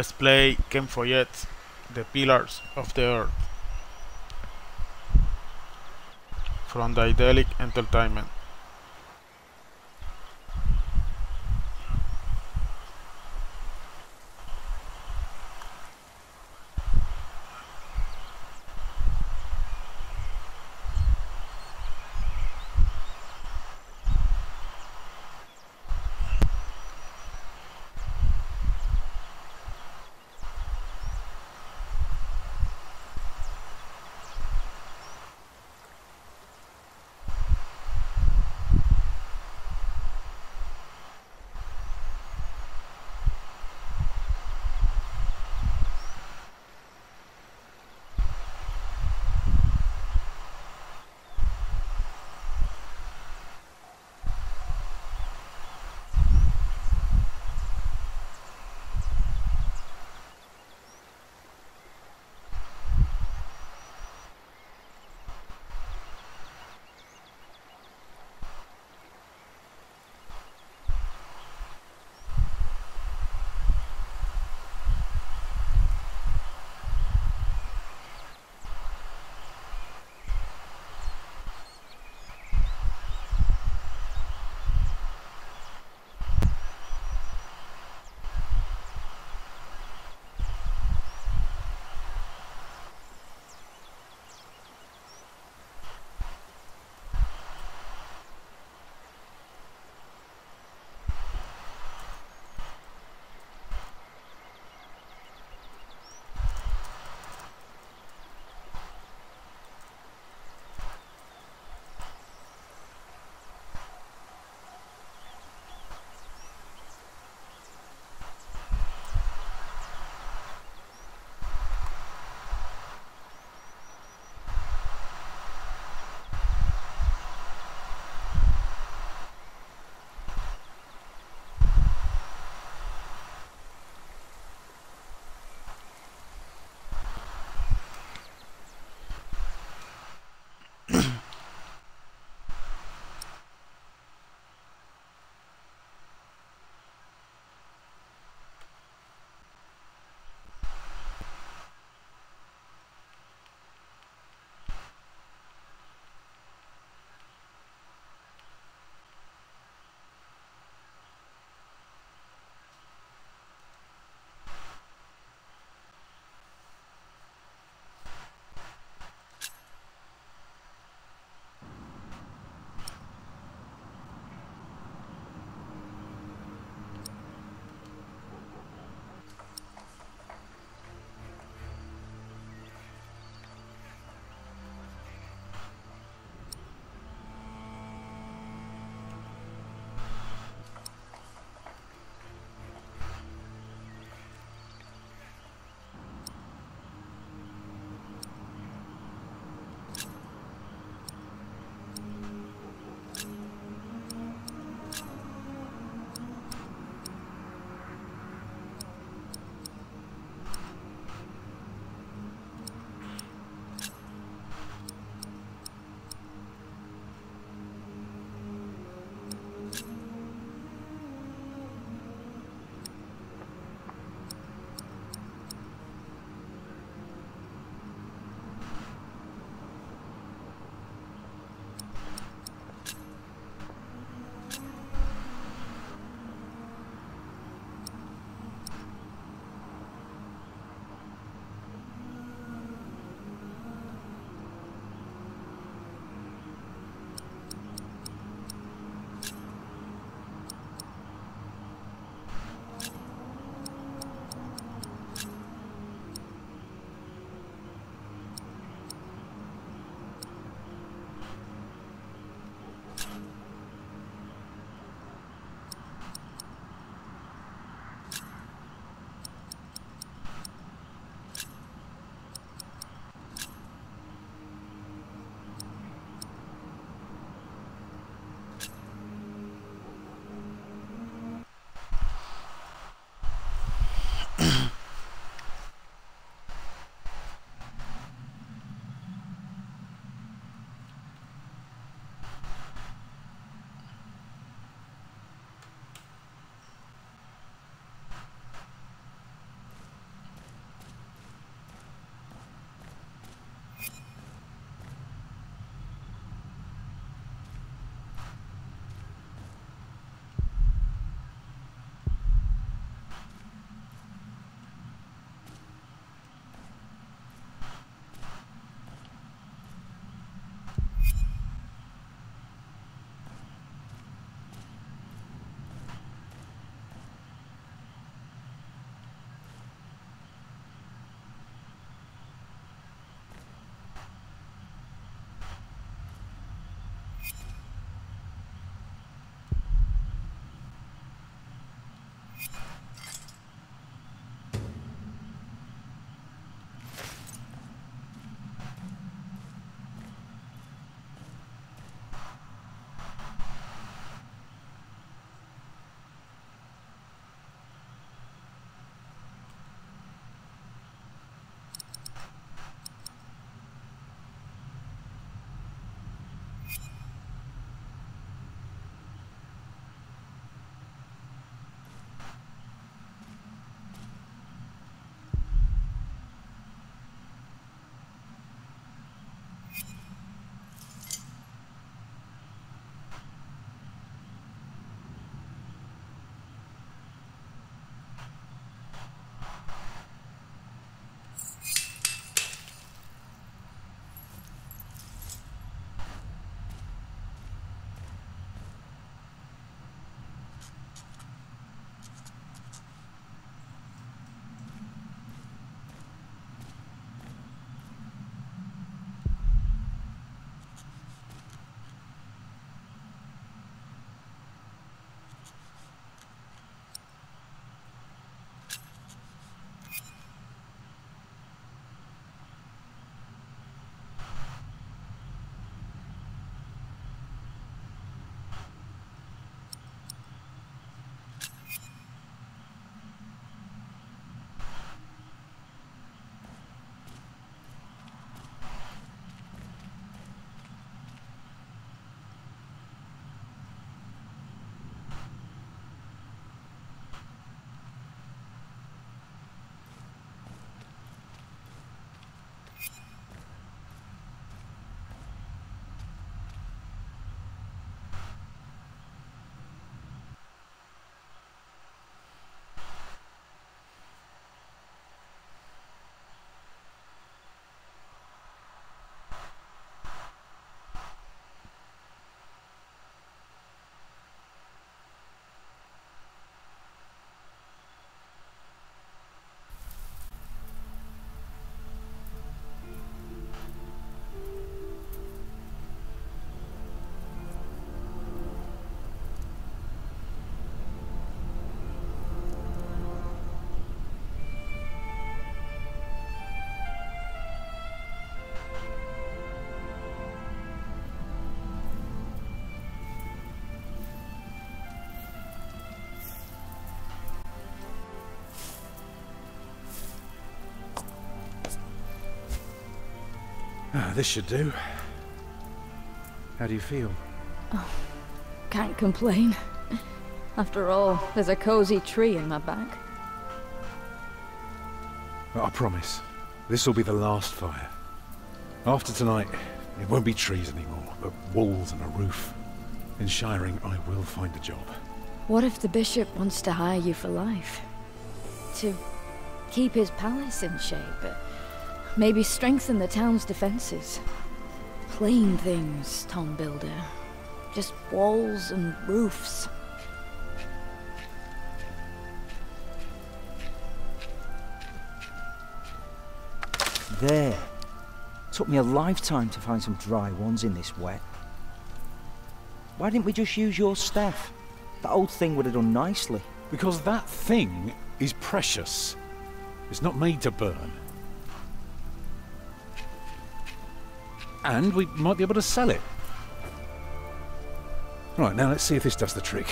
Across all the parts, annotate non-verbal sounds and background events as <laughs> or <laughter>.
let's play Follett, The Pillars of the Earth from Daedalic Entertainment. Ah, this should do. How do you feel? Oh, can't complain. After all, there's a cozy tree in my back. But I promise, this will be the last fire. After tonight, it won't be trees anymore, but walls and a roof. In Shiring, I will find a job. What if the bishop wants to hire you for life? To keep his palace in shape, but maybe strengthen the town's defenses. Plain things, Tom Builder. Just walls and roofs. There. Took me a lifetime to find some dry ones in this wet. Why didn't we just use your staff? That old thing would have done nicely. Because that thing is precious. It's not made to burn. And we might be able to sell it. Right, now let's see if this does the trick.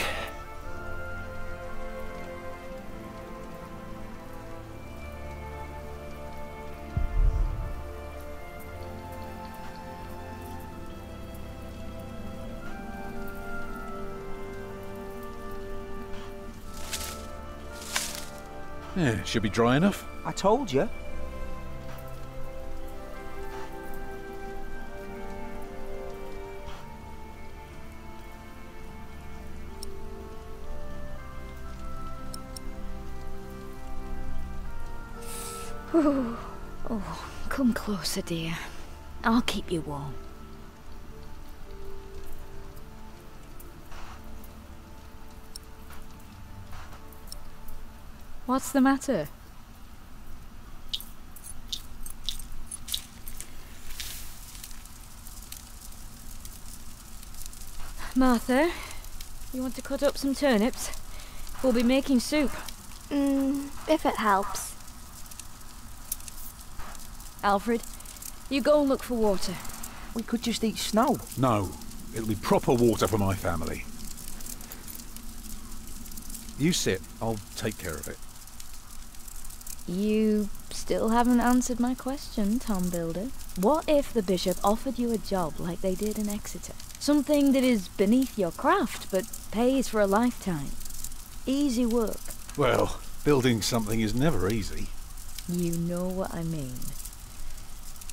Yeah, should be dry enough. I told you. Oh, come closer, dear. I'll keep you warm. What's the matter? Martha, you want to cut up some turnips? We'll be making soup. Mm, if it helps. Alfred, you go and look for water. We could just eat snow. No, it'll be proper water for my family. You sit, I'll take care of it. You still haven't answered my question, Tom Builder. What if the bishop offered you a job like they did in Exeter? Something that is beneath your craft, but pays for a lifetime. Easy work. Well, building something is never easy. You know what I mean.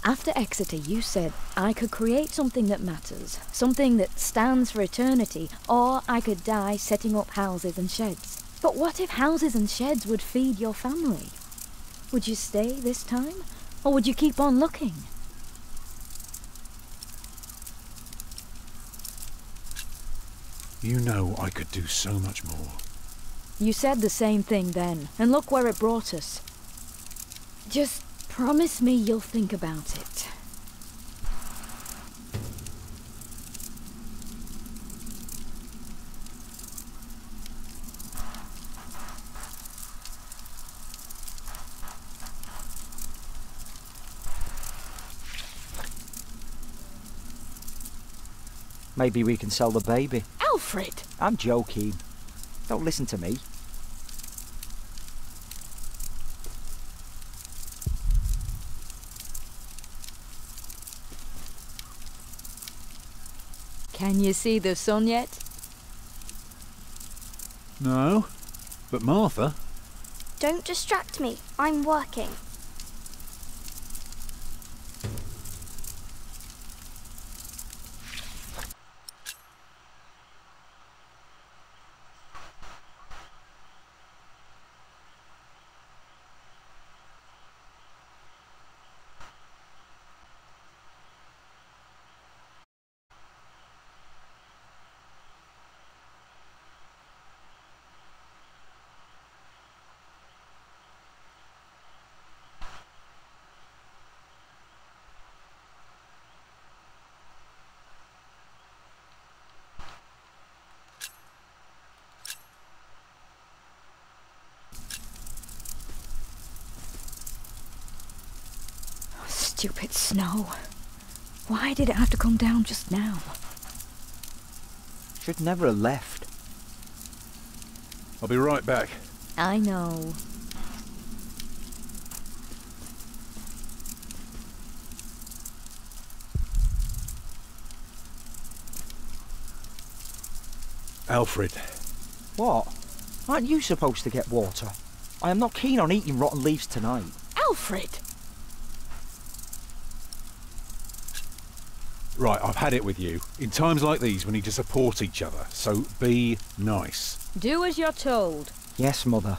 After Exeter, you said I could create something that matters, something that stands for eternity, or I could die setting up houses and sheds. But what if houses and sheds would feed your family? Would you stay this time, or would you keep on looking? You know I could do so much more. You said the same thing then, and look where it brought us. Just promise me you'll think about it. Maybe we can sell the baby. Alfred! I'm joking. Don't listen to me. Can you see the sun yet? No, but Martha, Don't distract me. I'm working. snow. Why did it have to come down just now? Should never have left. I'll be right back. I know. Alfred. What? Aren't you supposed to get water? I am not keen on eating rotten leaves tonight. Alfred! Right, I've had it with you. In times like these, we need to support each other, so be nice. Do as you're told. Yes, Mother.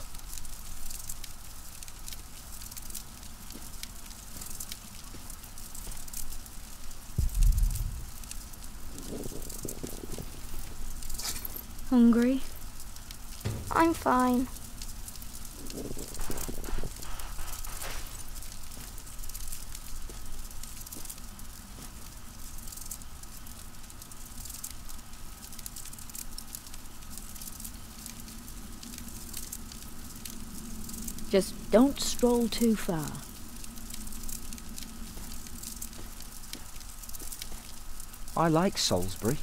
Hungry? I'm fine. Just don't stroll too far. I like Salisbury.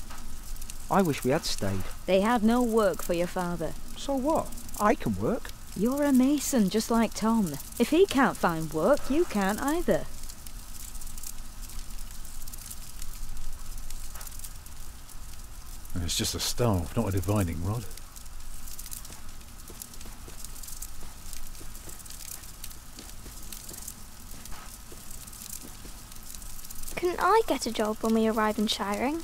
I wish we had stayed. They had no work for your father. So what? I can work. You're a mason just like Tom. If he can't find work, you can't either. It's just a staff, not a divining rod. Get a job when we arrive in Shiring?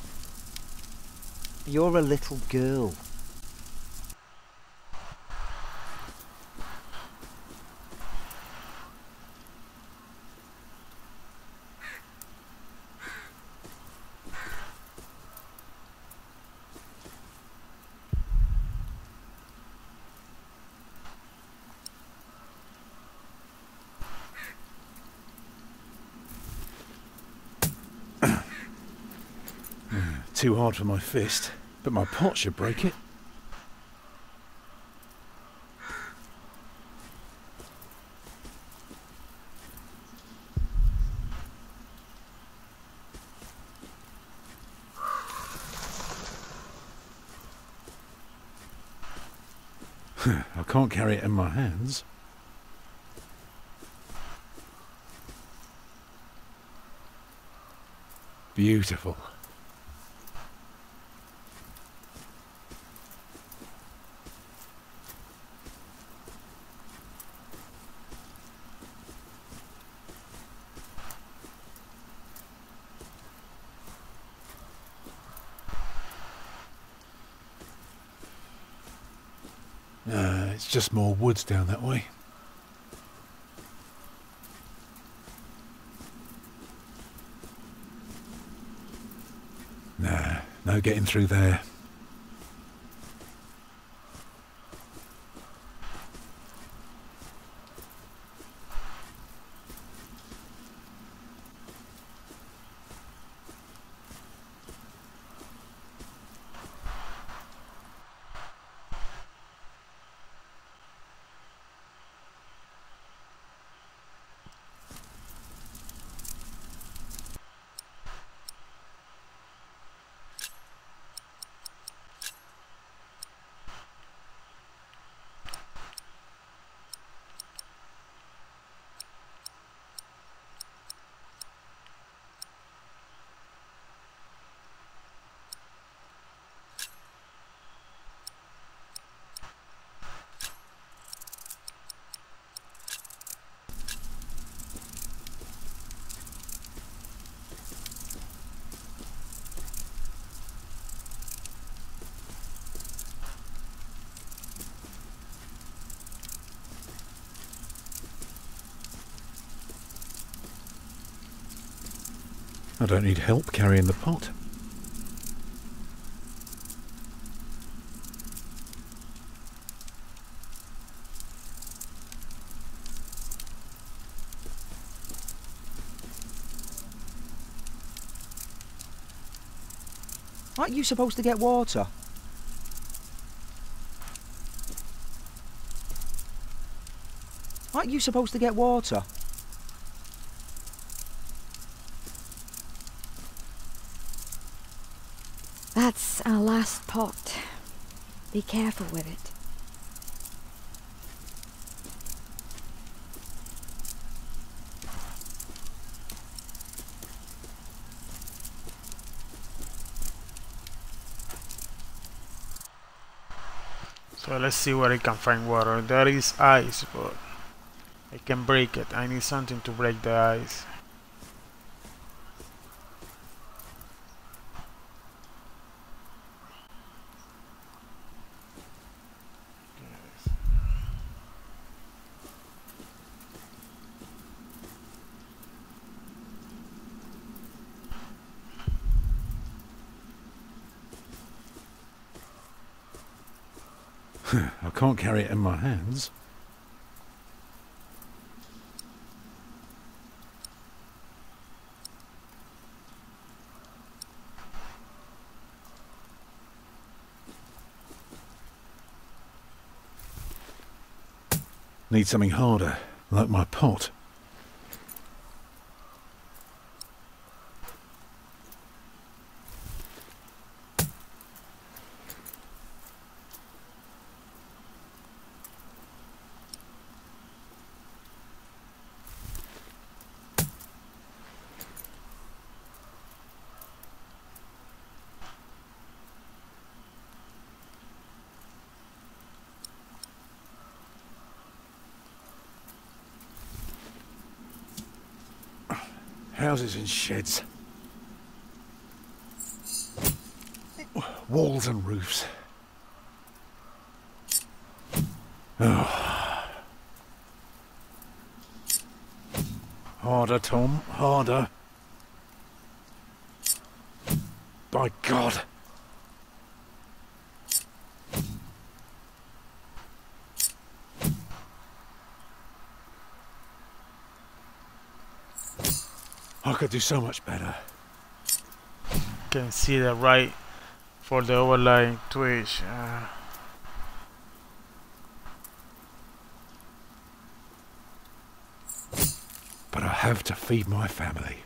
You're a little girl. Too hard for my fist, but my pot should break it. <laughs> I can't carry it in my hands. Beautiful. Uh, it's just more woods down that way. Nah, no getting through there. Don't need help carrying the pot. Aren't you supposed to get water? Aren't you supposed to get water? That's our last pot. Be careful with it. So let's see where I can find water. There is ice, but I can break it. I need something to break the ice. I can't carry it in my hands. Need something harder, like my pot. Houses and sheds. Walls and roofs. Oh. Harder, Tom, harder. By God. Could do so much better. Can see the right for the overlying twitch. Uh, But I have to feed my family.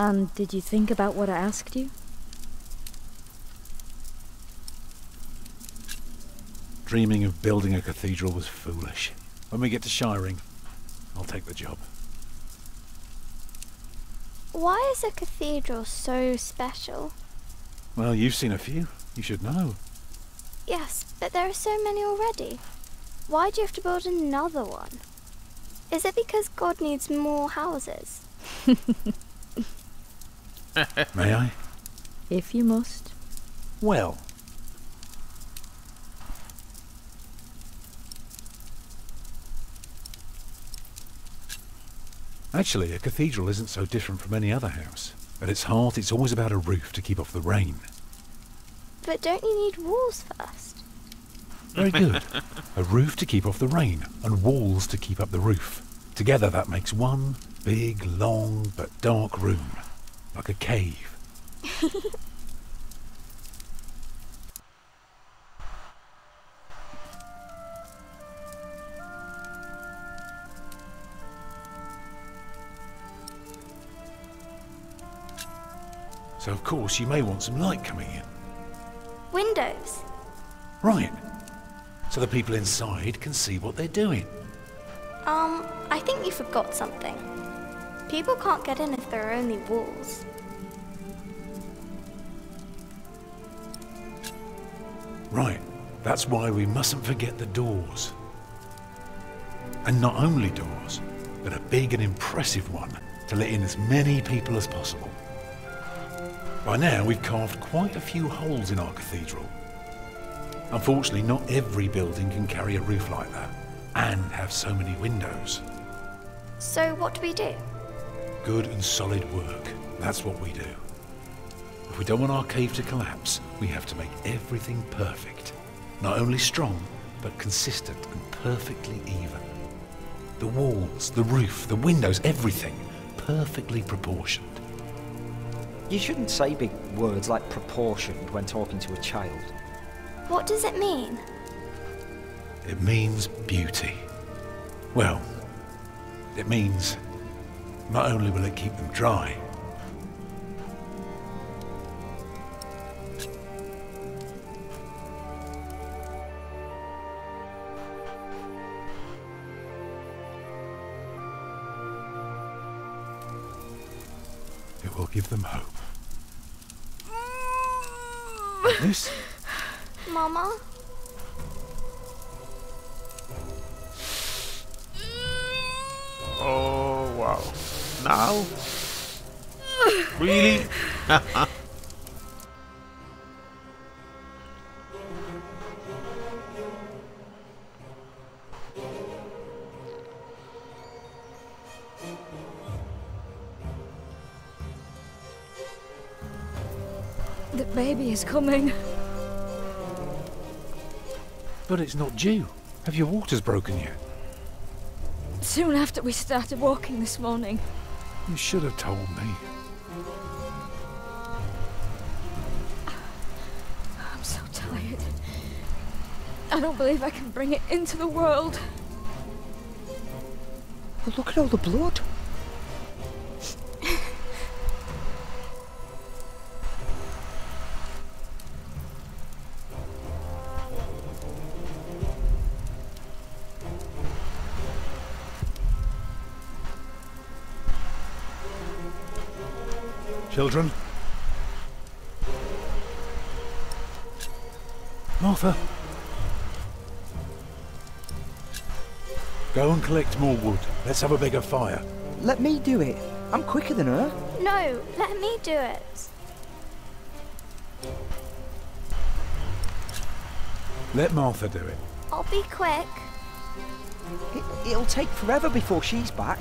And did you think about what I asked you? Dreaming of building a cathedral was foolish. When we get to Shiring, I'll take the job. Why is a cathedral so special? Well, you've seen a few. You should know. Yes, but there are so many already. Why do you have to build another one? Is it because God needs more houses? <laughs> May I? If you must. Well. Actually, a cathedral isn't so different from any other house. At its heart, it's always about a roof to keep off the rain. But don't you need walls first? Very good. <laughs> a roof to keep off the rain, and walls to keep up the roof. Together, that makes one big, long, but dark room. Like a cave. <laughs> So, of course, you may want some light coming in. Windows. Right. so the people inside can see what they're doing. Um, I think you forgot something. People can't get in there are only walls. Right, that's why we mustn't forget the doors. And not only doors, but a big and impressive one to let in as many people as possible. By now, we've carved quite a few holes in our cathedral. Unfortunately, not every building can carry a roof like that and have so many windows. So what do we do? Good and solid work. That's what we do. If we don't want our cave to collapse, we have to make everything perfect. Not only strong, but consistent and perfectly even. The walls, the roof, the windows, everything perfectly proportioned. You shouldn't say big words like proportioned when talking to a child. What does it mean? It means beauty. Well, it means not only will it keep them dry, it will give them hope. Like this? Mama? Oh, wow. Now? Really? <laughs> The baby is coming. But it's not due. Have your waters broken yet? Soon after we started walking this morning. You should have told me. I'm so tired. I don't believe I can bring it into the world. But look at all the blood. Go and collect more wood. Let's have a bigger fire. Let me do it. I'm quicker than her. No, let me do it. Let Martha do it. I'll be quick. It, it'll take forever before she's back.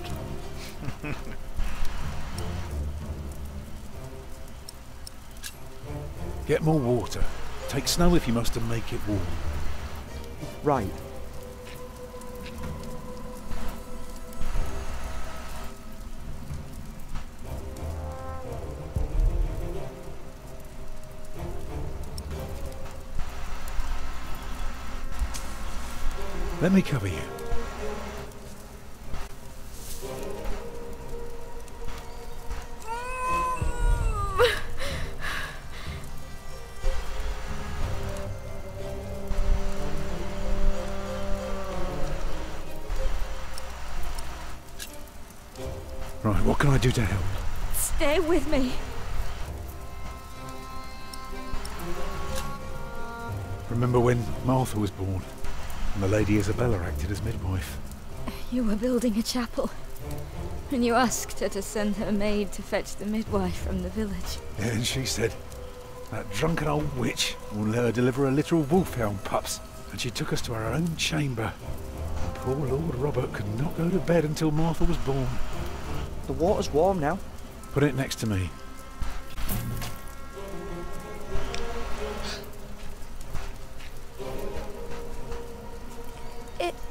Get more water. Take snow if you must and make it warm. Right. Let me cover you. Right, what can I do to help? Stay with me. Remember when Martha was born and the Lady Isabella acted as midwife? You were building a chapel. And you asked her to send her maid to fetch the midwife from the village. Yeah, and she said, that drunken old witch will let her deliver a litter of wolfhound pups. And she took us to our own chamber. And poor Lord Robert could not go to bed until Martha was born. The water's warm now. Put it next to me.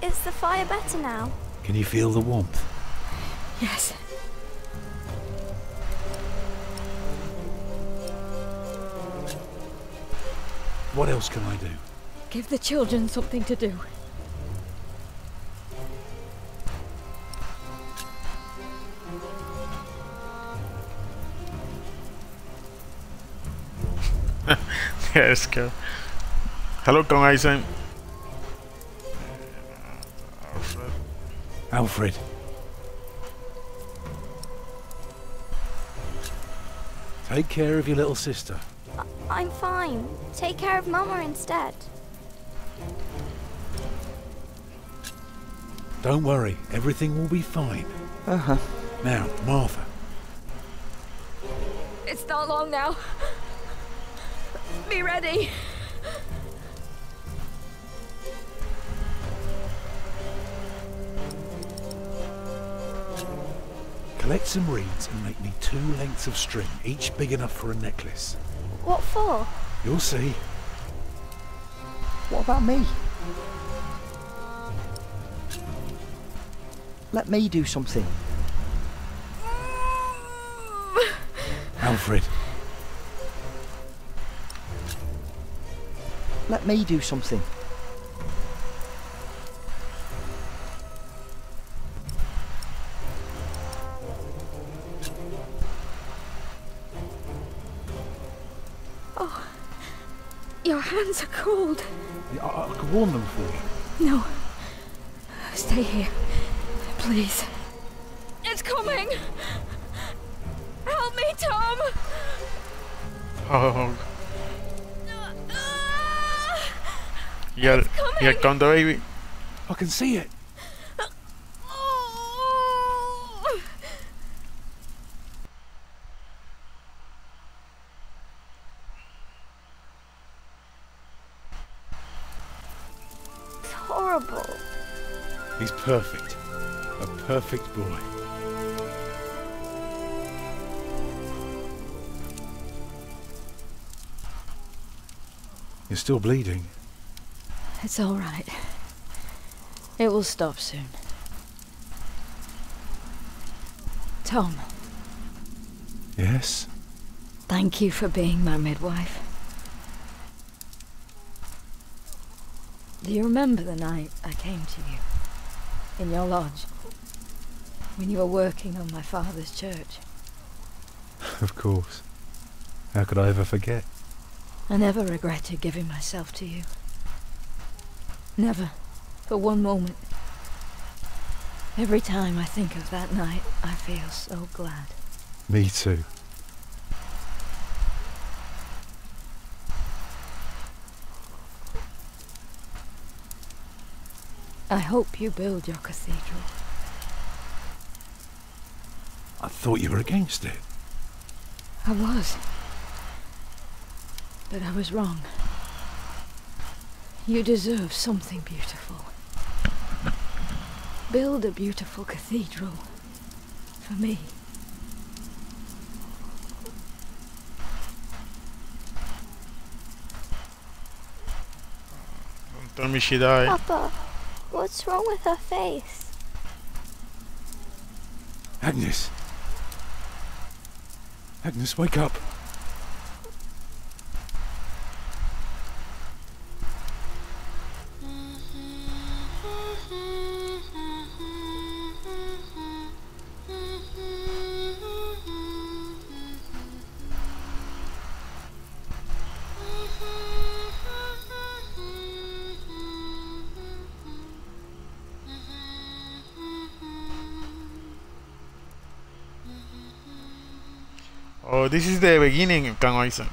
Is the fire better now? Can you feel the warmth? Yes. What else can I do? Give the children something to do. <laughs> yes, go. Hello, Kong Aizen. Alfred. Take care of your little sister. I'm fine. Take care of Mama instead. Don't worry, everything will be fine. Uh-huh. Now, Martha, It's not long now. Be ready. Collect some reeds and make me two lengths of string, each big enough for a necklace. What for? You'll see. What about me? Let me do something. <laughs> Alfred, Let me do something. Here come baby. I can see it. It's horrible. He's perfect. A perfect boy. You're still bleeding. It's all right. It will stop soon. Tom, Yes? thank you for being my midwife. Do you remember the night I came to you? In your lodge? When you were working on my father's church? <laughs> Of course. How could I ever forget? I never regretted giving myself to you. Never. For one moment. Every time I think of that night, I feel so glad. Me too. I hope you build your cathedral. I thought you were against it. I was. But I was wrong. You deserve something beautiful. Build a beautiful cathedral. For me. Don't tell me she died. Papa, what's wrong with her face? Agnes. Agnes, wake up. Oh, this is the beginning, Clan Oisen.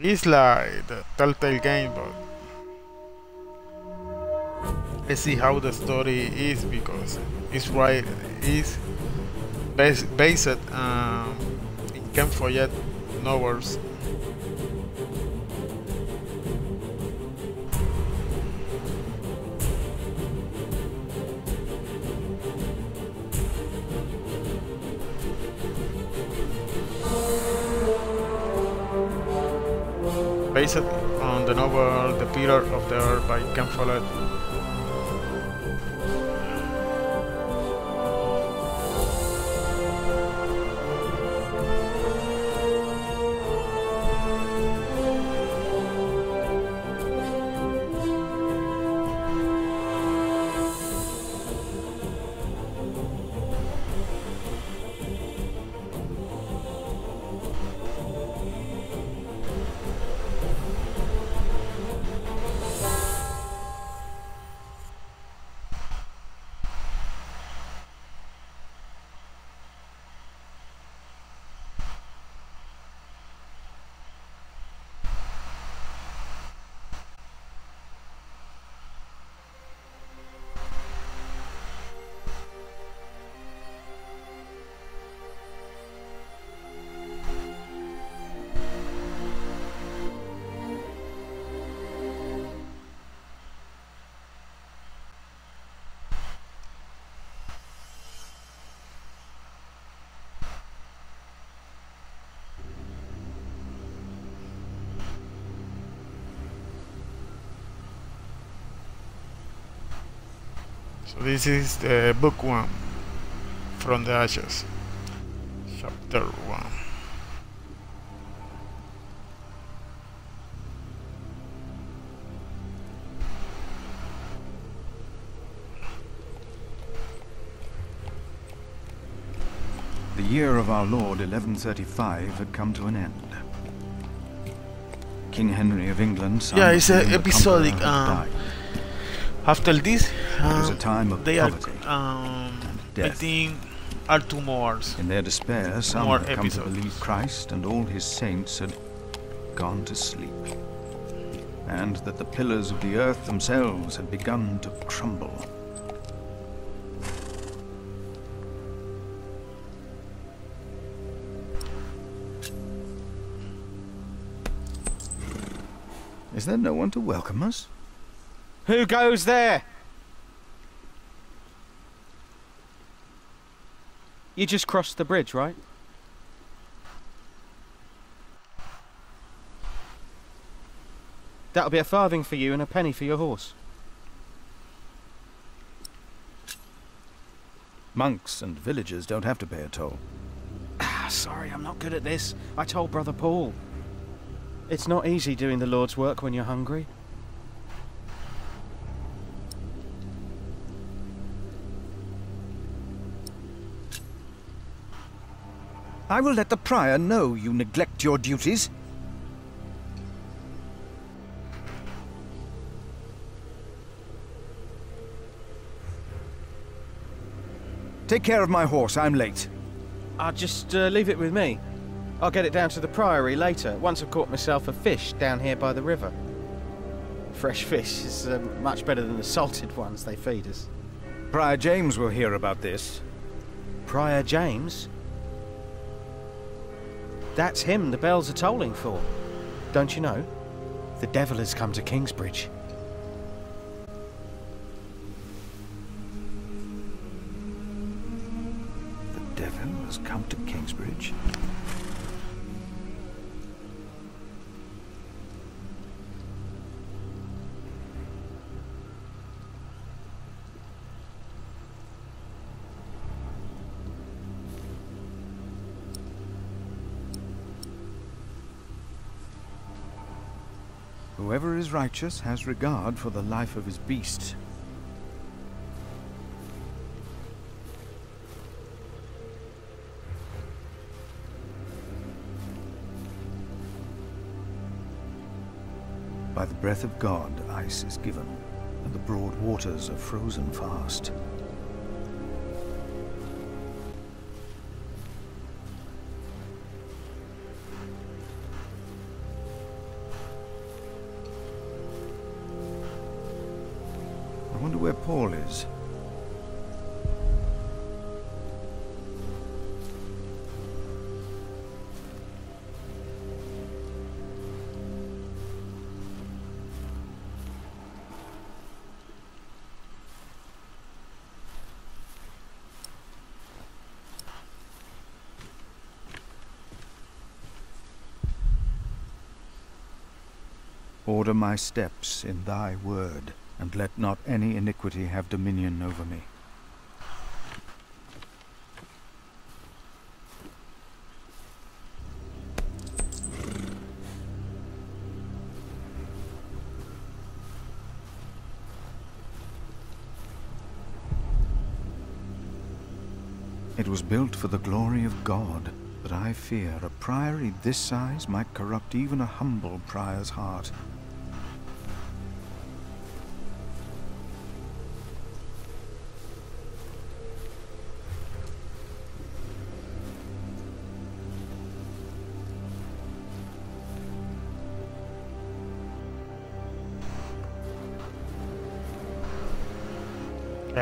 It's like the Telltale game, but let's see how the story is because it's right. It's based, based um, in Follett novels. Based on the novel The Pillar of the Earth by Ken Follett. This is the book one from the ashes, chapter one. The year of our Lord 1135 had come to an end. King Henry of England, Yeah, it's a William the episodic, um. After this, was a um, time of they are poverty um, death. making are two more. In their despair, some more had come to believe Christ and all his saints had gone to sleep, and that the pillars of the earth themselves had begun to crumble. Is there no one to welcome us? Who goes there? You just crossed the bridge, right? That'll be a farthing for you and a penny for your horse. Monks and villagers don't have to pay a toll. Ah, sorry, I'm not good at this. I told Brother Paul. It's not easy doing the Lord's work when you're hungry. I will let the prior know you neglect your duties. Take care of my horse, I'm late. I'll just uh, leave it with me. I'll get it down to the Priory later, once I've caught myself a fish down here by the river. Fresh fish is uh, much better than the salted ones they feed us. Prior James will hear about this. Prior James? That's him the bells are tolling for. Don't you know? The devil has come to Kingsbridge. The devil has come to Kingsbridge. Is righteous has regard for the life of his beast. By the breath of God, ice is given, and the broad waters are frozen fast. Order my steps in thy word, and let not any iniquity have dominion over me. It was built for the glory of God, but I fear a priory this size might corrupt even a humble prior's heart.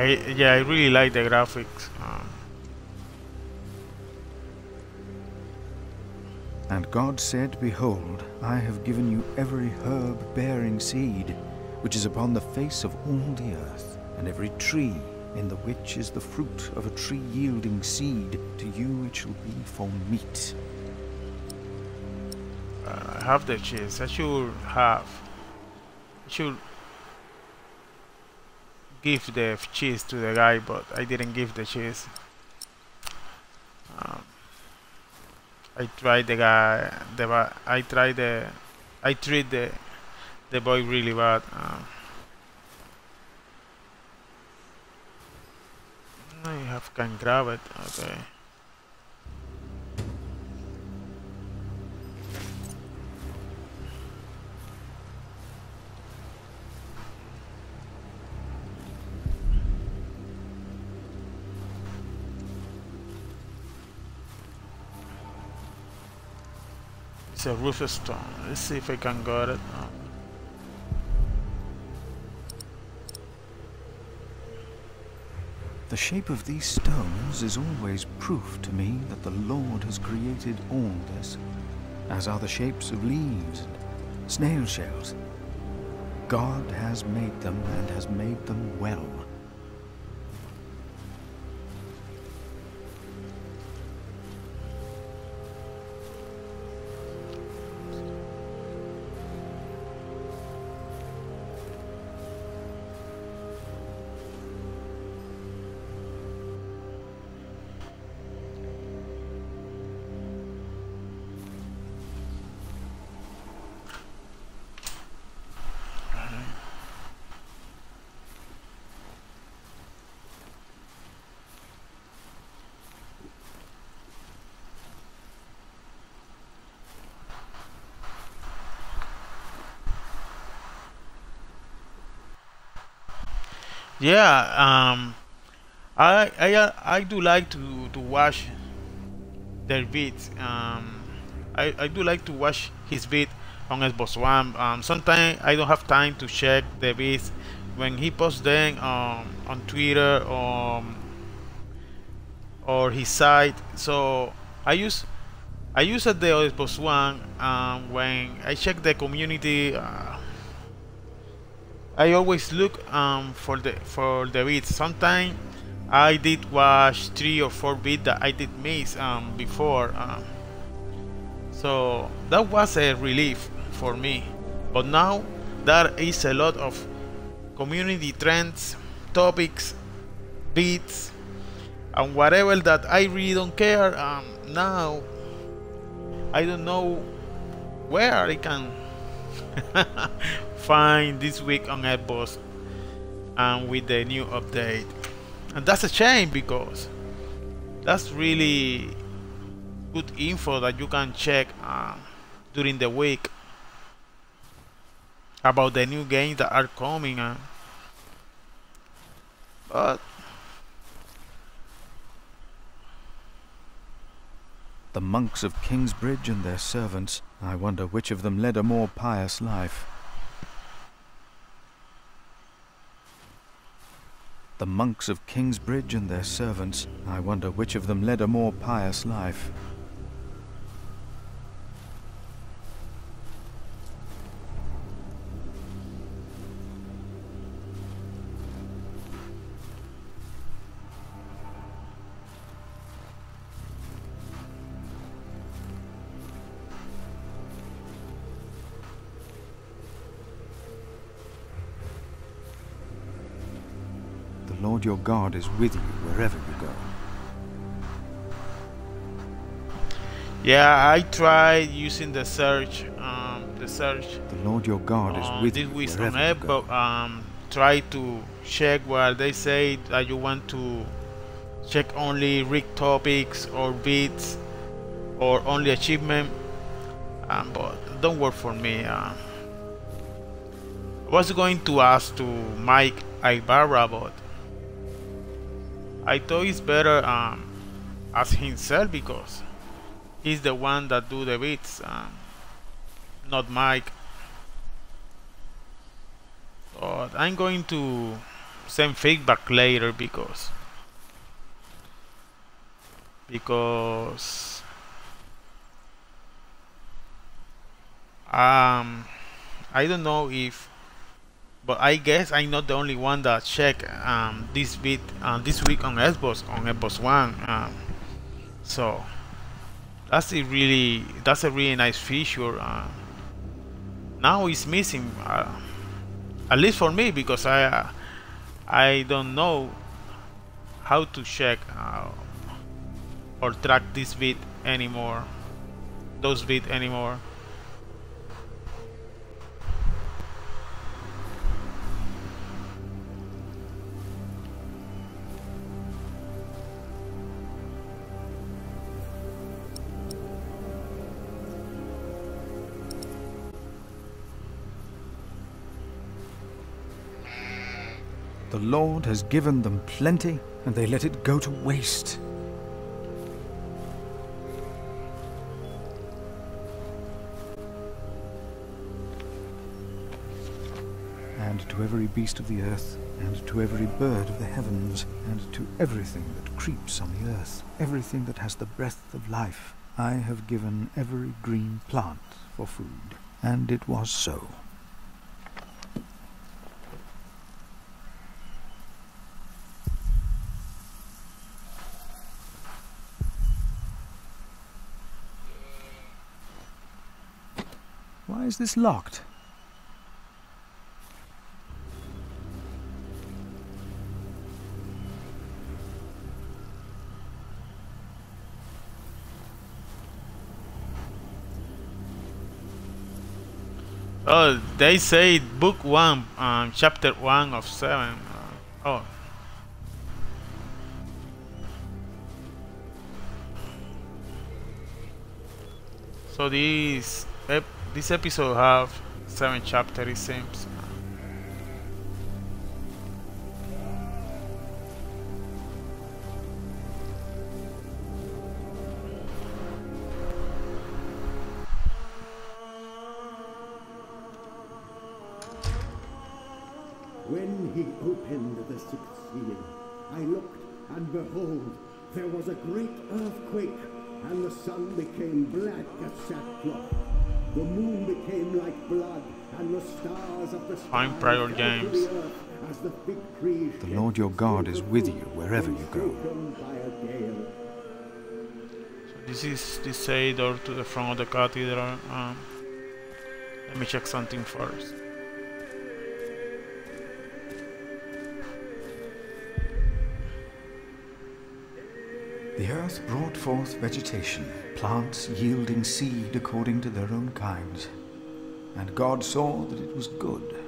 I, yeah, I really like the graphics. Um, And God said, Behold, I have given you every herb bearing seed, which is upon the face of all the earth, and every tree, in the which is the fruit of a tree yielding seed, to you it shall be for meat. I have the cheese. I should have. I should give the cheese to the guy, but I didn't give the cheese. Um, I tried the guy. The I tried the. I treat the the boy really bad. Um, I have can grab it. Okay. It's a roof stone. Let's see if I can get it. The shape of these stones is always proof to me that the Lord has created all this, as are the shapes of leaves and snail shells. God has made them and has made them well. Yeah, um, I I I do like to to watch their beats. Um, I I do like to watch his beat on Xbox One. Um, sometimes I don't have time to check the beats when he posts them um, on Twitter or um, or his site. So I use I use the Xbox One um, when I check the community. Uh, I always look um, for the for the beats. Sometimes I did watch three or four beats that I did miss um, before, um, so that was a relief for me. But now there is a lot of community trends, topics, beats, and whatever that I really don't care. Um, now I don't know where I can <laughs> <laughs> find this week on Xbox and with the new update. And that's a shame because that's really good info that you can check uh, during the week about the new games that are coming. Uh, but The monks of Kingsbridge and their servants, I wonder which of them led a more pious life. The monks of Kingsbridge and their servants, I wonder which of them led a more pious life. Lord your God is with you wherever you go. yeah, I tried using the search, um, the search The Lord your God is with this you on wherever you app, but um, try to check where they say that you want to check only rig topics or beats or only achievement. Um, but don't work for me. Uh, I was going to ask to Mike Ibarra, but I thought it's better um, ask himself because he's the one that do the beats, um, not Mike. But I'm going to send feedback later because because um I don't know if but I guess I'm not the only one that check um, this bit um, this week on Xbox on Xbox One um, so that's a really that's a really nice feature uh, now it's missing uh, at least for me because I uh, I don't know how to check uh, or track this bit anymore those bit anymore The Lord has given them plenty, and they let it go to waste. And to every beast of the earth, and to every bird of the heavens, and to everything that creeps on the earth, everything that has the breath of life, I have given every green plant for food. And it was so. Why is this locked? Oh, they say book one, um, chapter one of seven. Uh, oh. So this ep this episode have seven chapters, it seems. When he opened the sixth seal, I looked, and behold, there was a great earthquake, and the sun became black as sackcloth. The moon became like blood, and the stars of the sky prior games. the as the fig tree The Lord your God is with you wherever you go. broken by a gale. So this is the side door to the front of the cathedral. Um, let me check something first. The earth brought forth vegetation, plants yielding seed according to their own kinds. And God saw that it was good.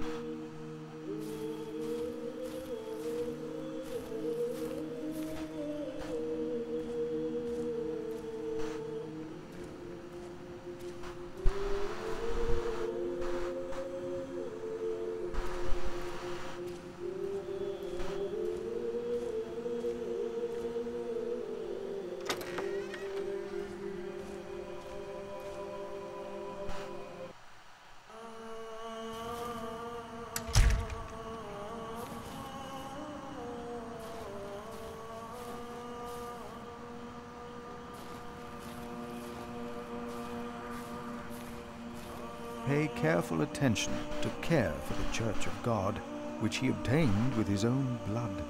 Attention to care for the church of God, which he obtained with his own blood.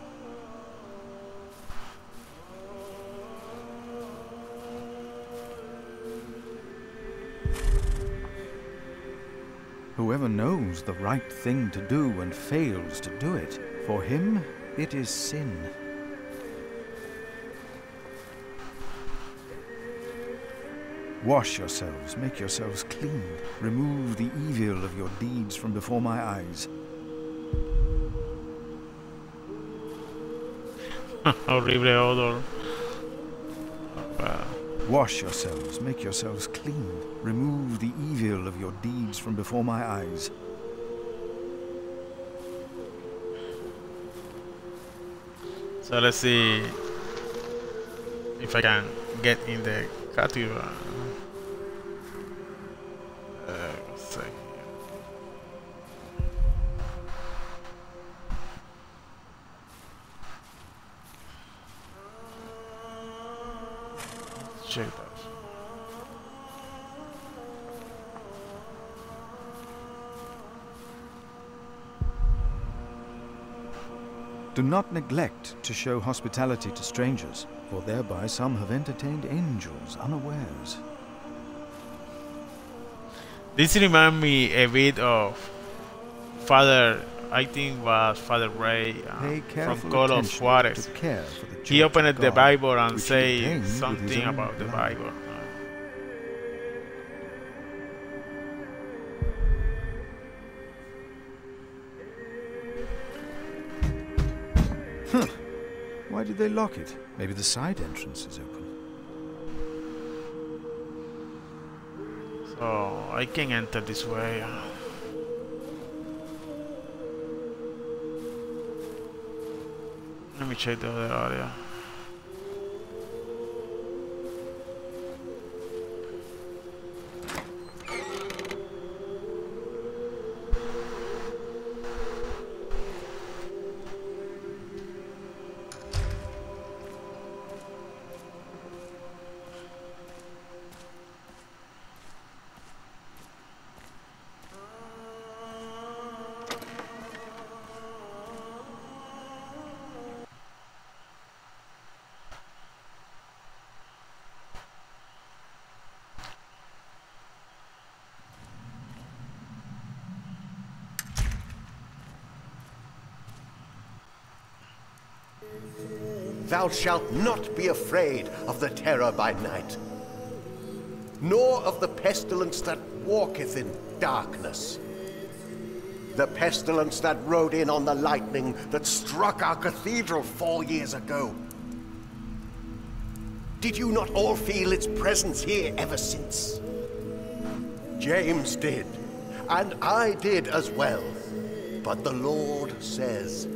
Whoever knows the right thing to do and fails to do it, for him it is sin. Wash yourselves, make yourselves clean. Remove the evil of your deeds from before my eyes. <laughs> Horrible odor. Wash yourselves, make yourselves clean. Remove the evil of your deeds from before my eyes. so let's see if I can get in the Uh. Check that. Do not neglect to show hospitality to strangers, for thereby some have entertained angels unawares. This reminds me a bit of Father I think was Father Ray uh, from Call of Juarez. to care for the He opened of the Bible and which he say obtained with his something about the. Bible. Did they lock it? Maybe the side entrance is open. So I can enter this way. uh. Let me check the other area. Thou shalt not be afraid of the terror by night, nor of the pestilence that walketh in darkness. The pestilence that rode in on the lightning that struck our cathedral four years ago. Did you not all feel its presence here ever since? James did, and I did as well. But the Lord says,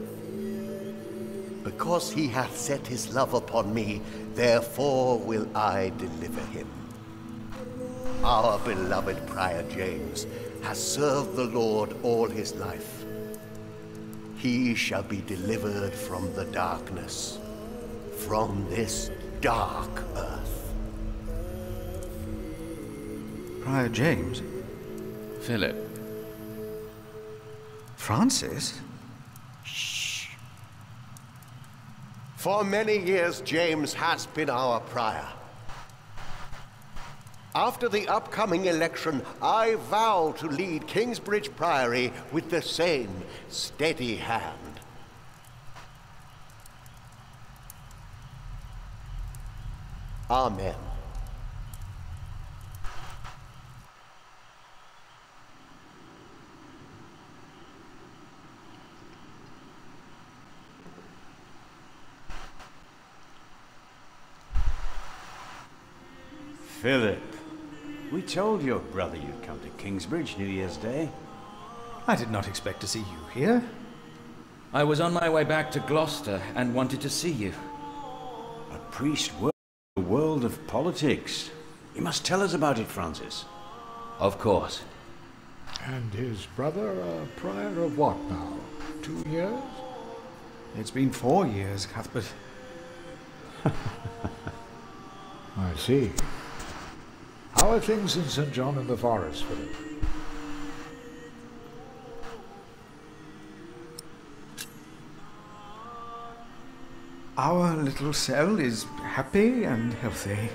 Because he hath set his love upon me, therefore will I deliver him. Our beloved Prior James has served the Lord all his life. He shall be delivered from the darkness, from this dark earth. Prior James? Philip. Francis? For many years, James has been our prior. After the upcoming election, I vow to lead Kingsbridge Priory with the same steady hand. Amen. Philip, we told your brother you'd come to Kingsbridge New Year's Day. I did not expect to see you here. I was on my way back to Gloucester and wanted to see you. A priest working in the world of politics. You must tell us about it, Francis. Of course. And his brother a prior of what now? Two years? It's been four years, Cuthbert. <laughs> I see. How are things in St. John in the Forest, Philip? Our little cell is happy and healthy.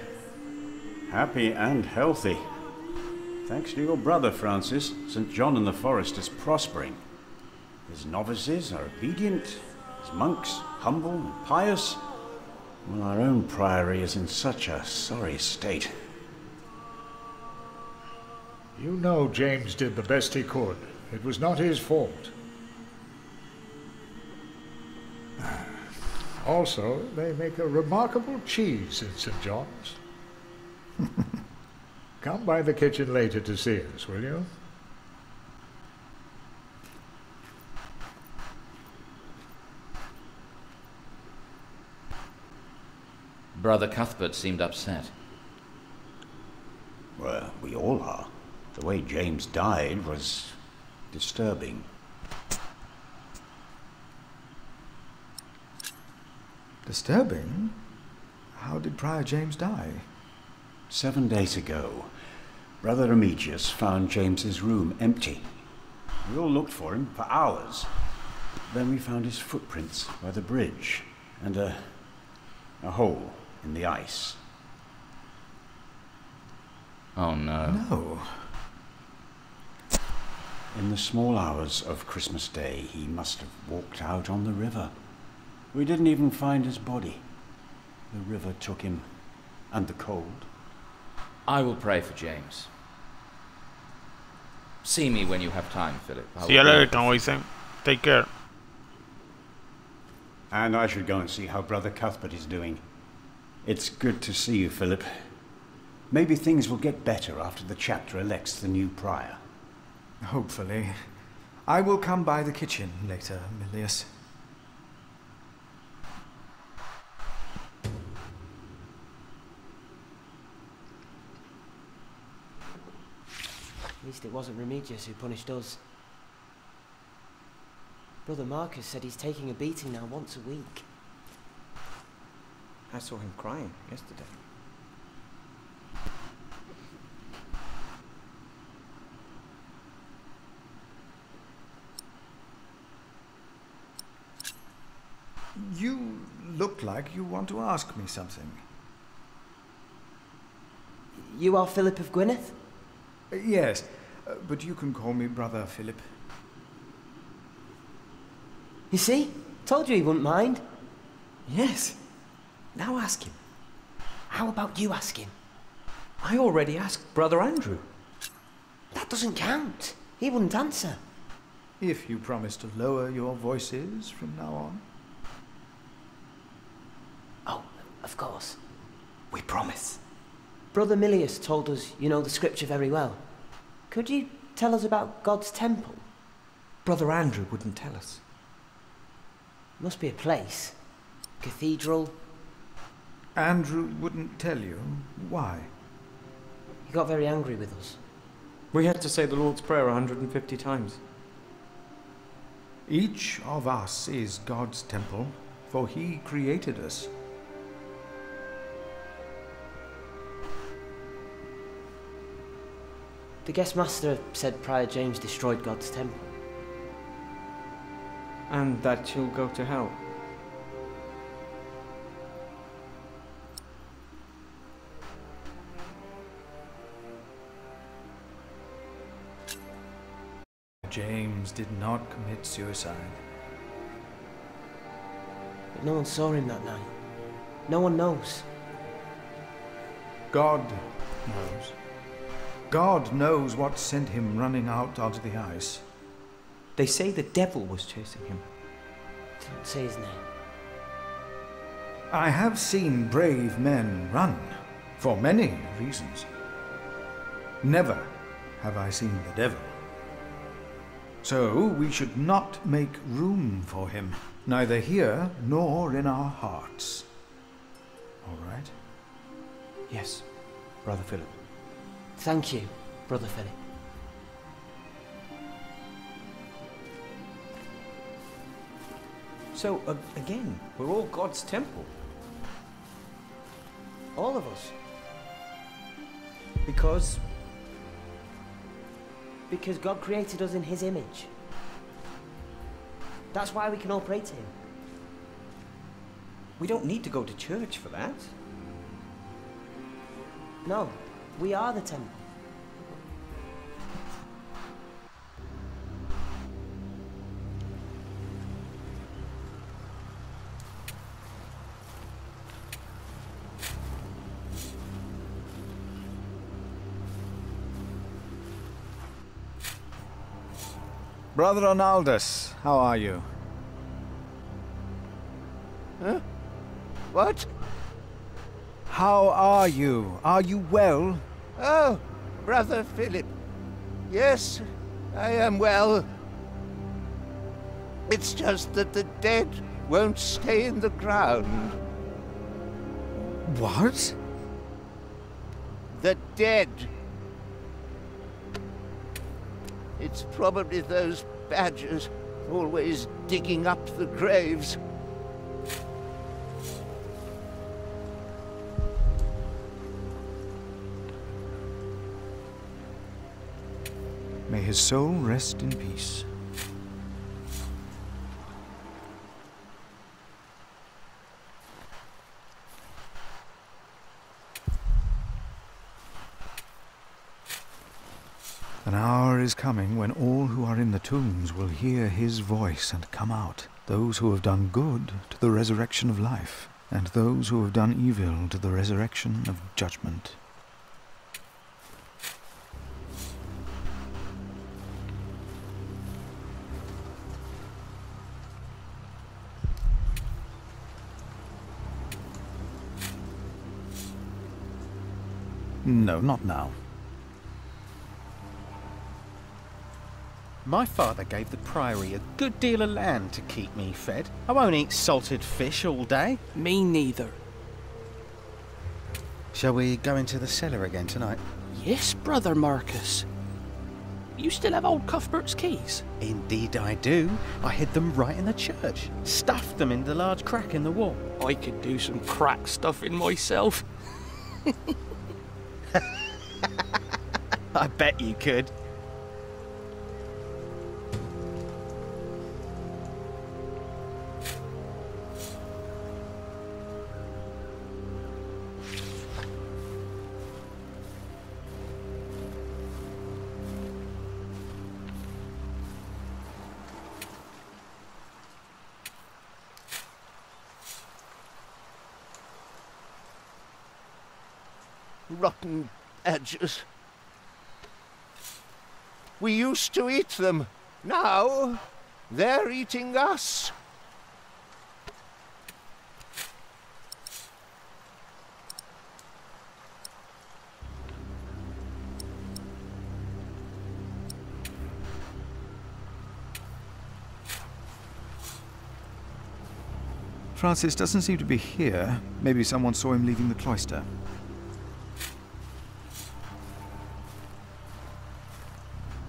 Happy and healthy. Thanks to your brother, Francis, St. John in the Forest is prospering. His novices are obedient, his monks humble and pious, while our own priory is in such a sorry state. You know James did the best he could. It was not his fault. <sighs> Also, they make a remarkable cheese in St. John's. <laughs> Come by the kitchen later to see us, will you? Brother Cuthbert seemed upset. Well, we all are. The way James died was disturbing. Disturbing? How did Prior James die? Seven days ago, Brother Remigius found James's room empty. We all looked for him for hours. Then we found his footprints by the bridge and a, a hole in the ice. Oh no. No. In the small hours of Christmas Day, he must have walked out on the river. We didn't even find his body. The river took him, and the cold. I will pray for James. See me when you have time, Philip. I See you will later, be- convoy Sam. Take care. And I should go and see how Brother Cuthbert is doing. It's good to see you, Philip. Maybe things will get better after the chapter elects the new prior. Hopefully. I will come by the kitchen later, Milius. At least it wasn't Remigius who punished us. Brother Marcus said he's taking a beating now once a week. I saw him crying yesterday. You look like you want to ask me something. You are Philip of Gwynedd? Uh, Yes, uh, but you can call me Brother Philip. You see? Told you he wouldn't mind. Yes. Now ask him. How about you ask him? I already asked Brother Andrew. That doesn't count. He wouldn't answer. If you promise to lower your voices from now on. Oh, of course. We promise. Brother Milius told us you know the scripture very well. Could you tell us about God's temple? Brother Andrew wouldn't tell us. Must be a place. Cathedral. Andrew wouldn't tell you why. He got very angry with us. We had to say the Lord's Prayer 150 times. Each of us is God's temple, for he created us. The guest master said Prior James destroyed God's temple. And that you'll go to hell. James did not commit suicide. But no one saw him that night. No one knows. God knows. God knows what sent him running out onto the ice. They say the devil was chasing him. Don't say his name. I have seen brave men run, for many reasons. Never have I seen the devil. So we should not make room for him, neither here nor in our hearts. All right? Yes, Brother Philip. Thank you, Brother Philip. So, uh, again, we're all God's temple. All of us. Because Because God created us in His image. That's why we can all pray to Him. we don't need to go to church for that. No, we are the temple. Brother Ronaldus, how are you? Huh? What? How are you? Are you well? Oh, Brother Philip. Yes, I am well. It's just that the dead won't stay in the ground. What? The dead. It's probably those badgers always digging up the graves. His soul rest in peace. An hour is coming when all who are in the tombs will hear his voice and come out. Those who have done good to the resurrection of life, and those who have done evil to the resurrection of judgment. No, not now. My father gave the Priory a good deal of land to keep me fed. I won't eat salted fish all day. Me neither. Shall we go into the cellar again tonight? Yes, Brother Marcus. You still have old Cuthbert's keys? Indeed I do. I hid them right in the church. Stuffed them in the large crack in the wall. I could do some crack stuffing myself. <laughs> <laughs> I bet you could. We used to eat them. Now, they're eating us. Francis doesn't seem to be here. Maybe someone saw him leaving the cloister.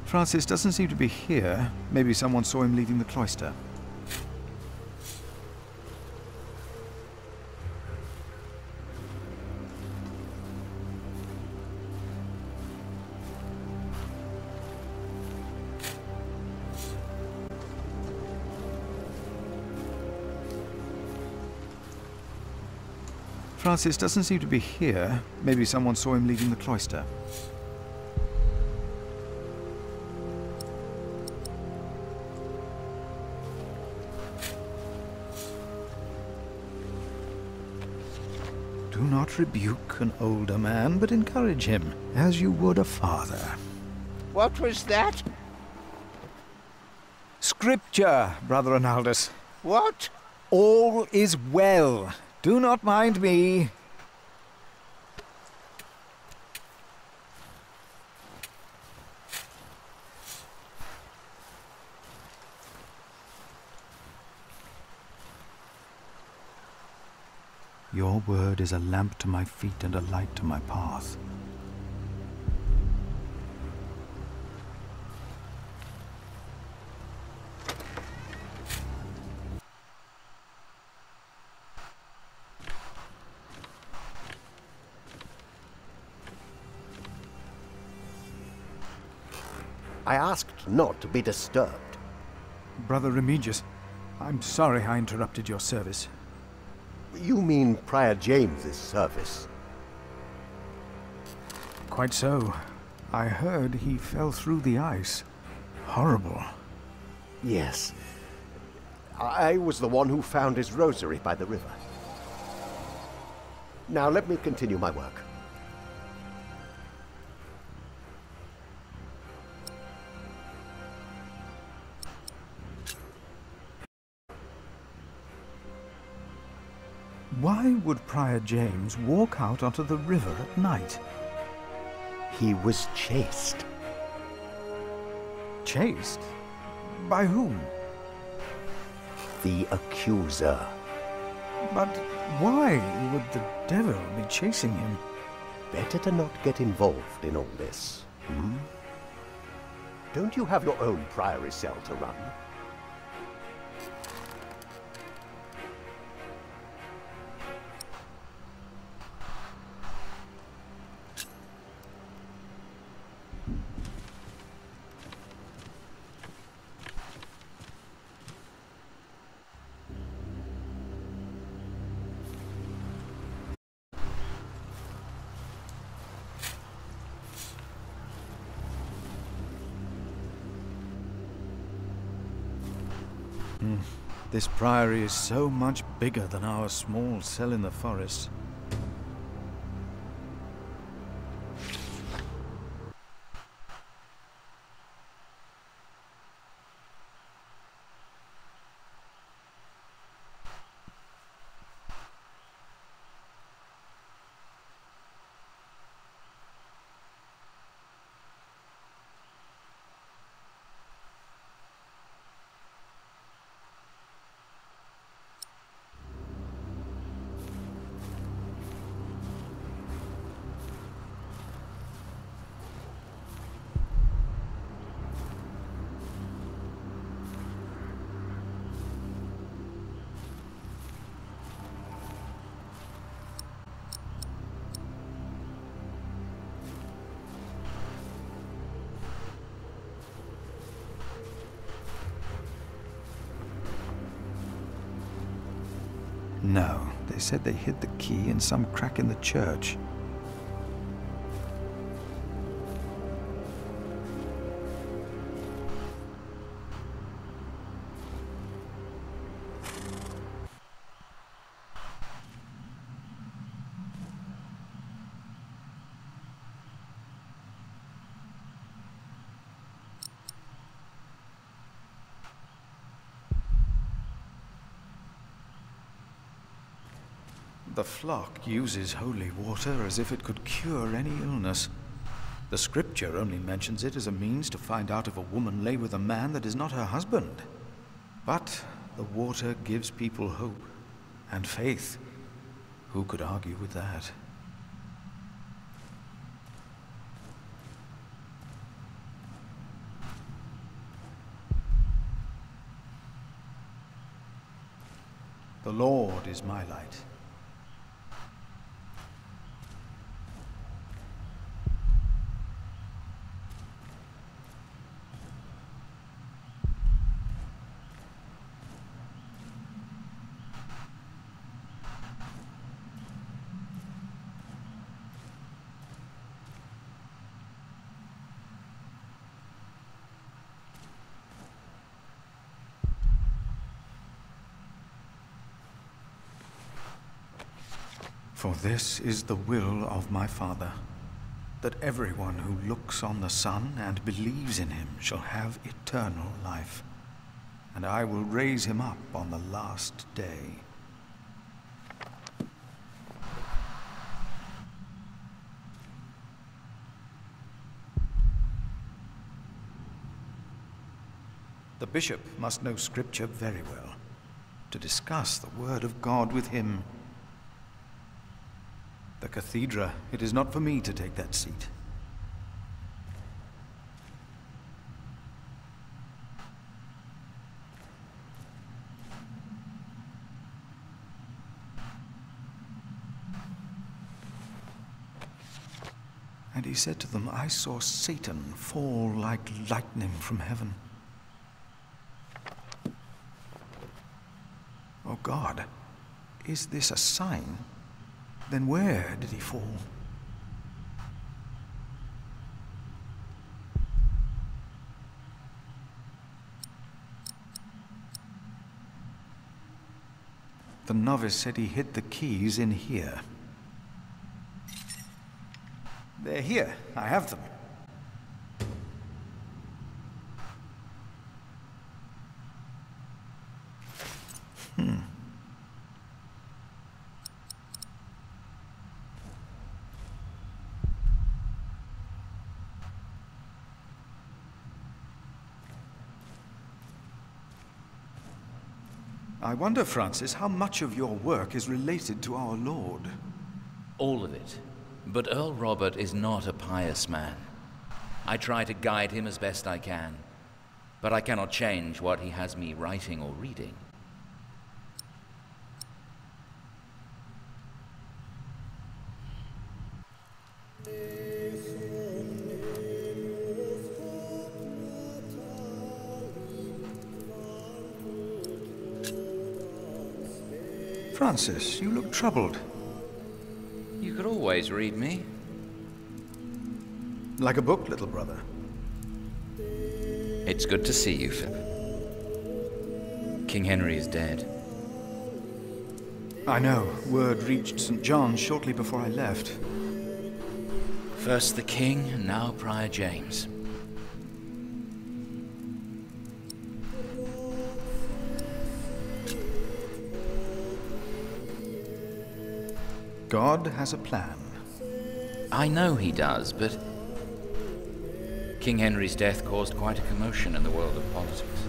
Francis doesn't seem to be here. Maybe someone saw him leaving the cloister. Francis doesn't seem to be here. Maybe someone saw him leaving the cloister. Not rebuke an older man, but encourage him, as you would a father. What was that? Scripture, Brother Ronaldus. What? All is well. Do not mind me. Your word is a lamp to my feet and a light to my path. I asked not to be disturbed. Brother Remigius, I'm sorry I interrupted your service. You mean Prior James's service? Quite so. I heard he fell through the ice. Horrible. Yes. I was the one who found his rosary by the river. Now let me continue my work. Why would Prior James walk out onto the river at night? He was chased. Chased? By whom? The accuser. But why would the devil be chasing him? Better to not get involved in all this. Hmm? Don't you have your own priory cell to run? Priory is so much bigger than our small cell in the forest. No, they said they hid the key in some crack in the church. Flock uses holy water as if it could cure any illness. The scripture only mentions it as a means to find out if a woman lay with a man that is not her husband. But the water gives people hope and faith. Who could argue with that? The Lord is my light. For this is the will of my Father, that everyone who looks on the Son and believes in him shall have eternal life, and I will raise him up on the last day. The bishop must know Scripture very well, to discuss the Word of God with him the cathedra. It is not for me to take that seat. And he said to them, I saw Satan fall like lightning from heaven. Oh God, is this a sign? Then where did he fall? The novice said he hid the keys in here. They're here. I have them. Hmm. I wonder, Francis, how much of your work is related to our Lord? All of it. But Earl Robert is not a pious man. I try to guide him as best I can, but I cannot change what he has me writing or reading. Francis, you look troubled. You could always read me. Like a book, little brother. It's good to see you, Philip. King Henry is dead. I know. Word reached St. John's shortly before I left. First the king, and now Prior James. God has a plan. I know he does, but King Henry's death caused quite a commotion in the world of politics.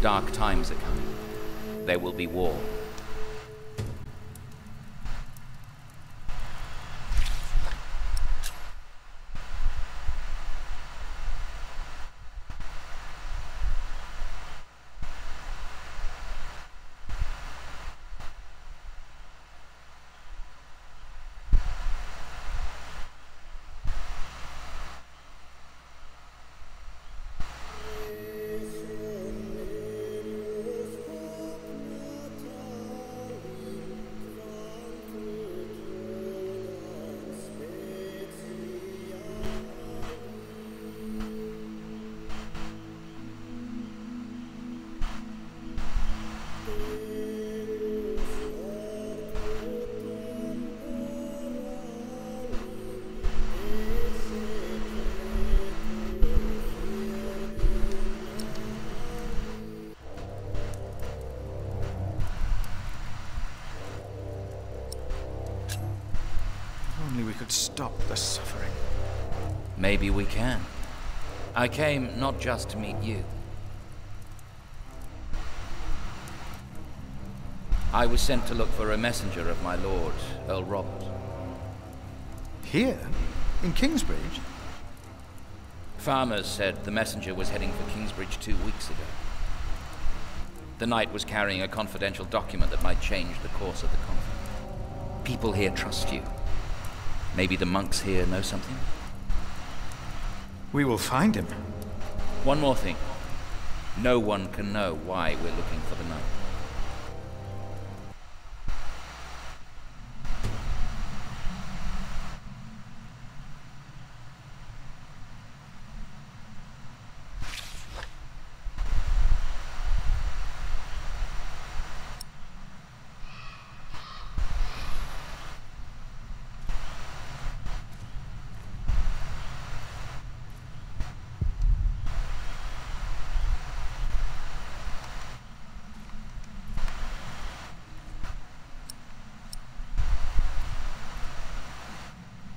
Dark times are coming. There will be war. I came not just to meet you. I was sent to look for a messenger of my lord, Earl Robert. Here? In Kingsbridge? Farmers said the messenger was heading for Kingsbridge two weeks ago. The knight was carrying a confidential document that might change the course of the conflict. People here trust you. Maybe the monks here know something? We will find him. One more thing. No one can know why we're looking for the knight.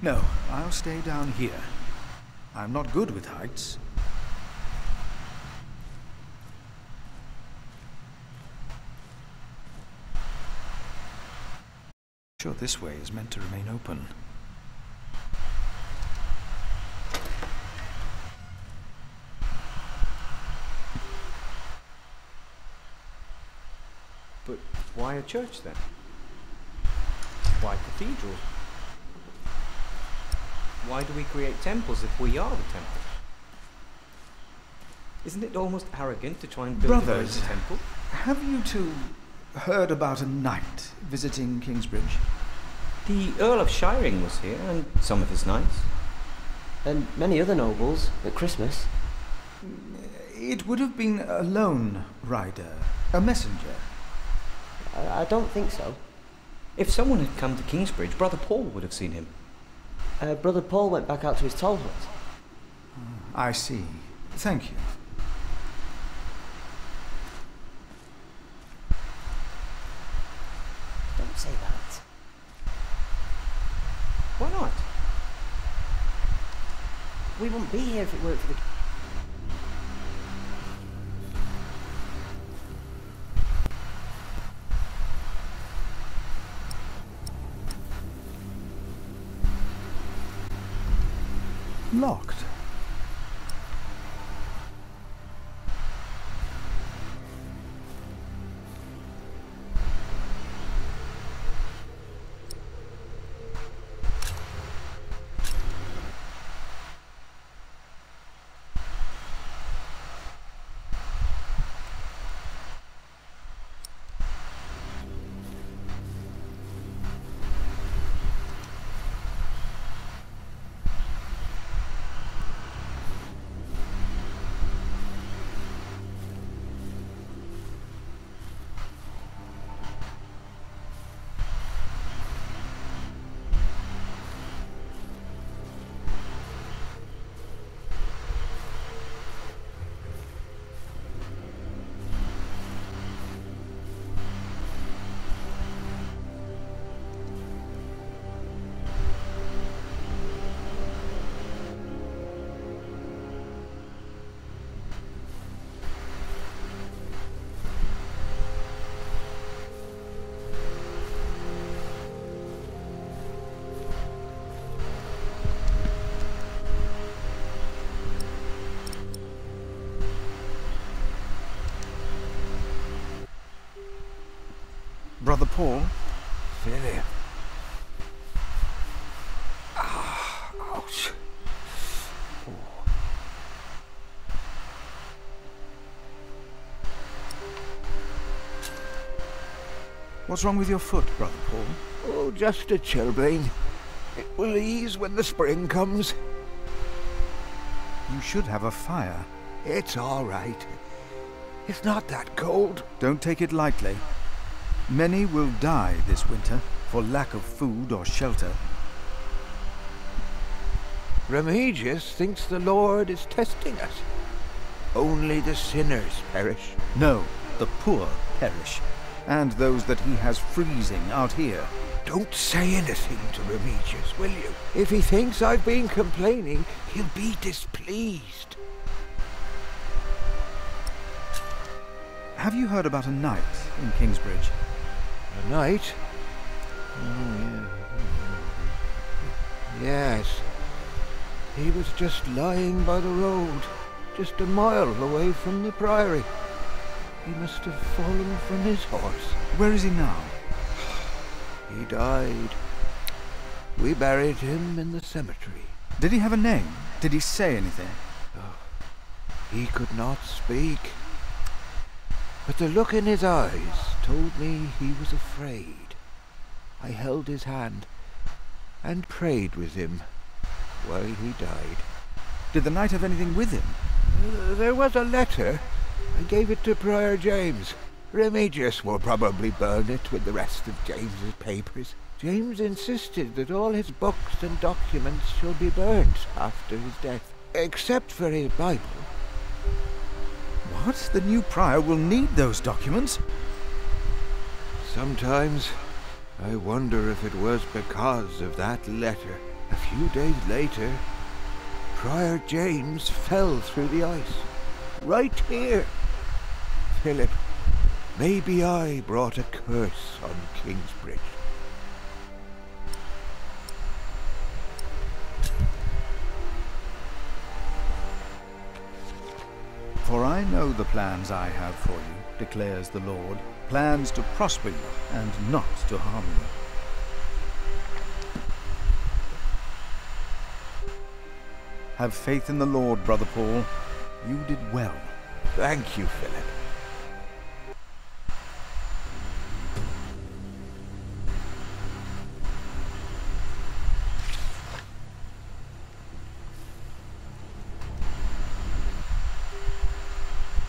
No, I'll stay down here. I'm not good with heights. Sure, this way is meant to remain open. But why a church then? Why cathedral? Why do we create temples if we are the temple? Isn't it almost arrogant to try and build a Brothers, great temple? have you two heard about a knight visiting Kingsbridge? The Earl of Shiring was here, and some of his knights. And many other nobles at Christmas. It would have been a lone rider, a messenger. I, I don't think so. If someone had come to Kingsbridge, Brother Paul would have seen him. Uh, Brother Paul went back out to his toll hut. I see. Thank you. Don't say that. Why not? We wouldn't be here if it weren't for the. Brother Paul? Philip. Ah, ouch. What's wrong with your foot, Brother Paul? Oh, just a chilblain. It will ease when the spring comes. You should have a fire. It's all right. It's not that cold. Don't take it lightly. Many will die this winter for lack of food or shelter. Remigius thinks the Lord is testing us. Only the sinners perish. No, the poor perish, and those that he has freezing out here. Don't say anything to Remigius, will you? If he thinks I've been complaining, he'll be displeased. Have you heard about a knight in Kingsbridge? A knight? Oh, yeah. Yes. He was just lying by the road, just a mile away from the priory. He must have fallen from his horse. Where is he now? He died. We buried him in the cemetery. Did he have a name? Did he say anything? Oh, he could not speak. But the look in his eyes told me he was afraid. I held his hand and prayed with him while he died. Did the knight have anything with him? Uh, there was a letter. I gave it to Prior James. Remigius will probably burn it with the rest of James's papers. James insisted that all his books and documents shall be burnt after his death, except for his Bible. What? The new prior will need those documents? Sometimes I wonder if it was because of that letter. A few days later, Prior James fell through the ice. Right here. Philip, maybe I brought a curse on Kingsbridge. For I know the plans I have for you, declares the Lord, plans to prosper you and not to harm you. Have faith in the Lord, Brother Paul. You did well. Thank you, Philip.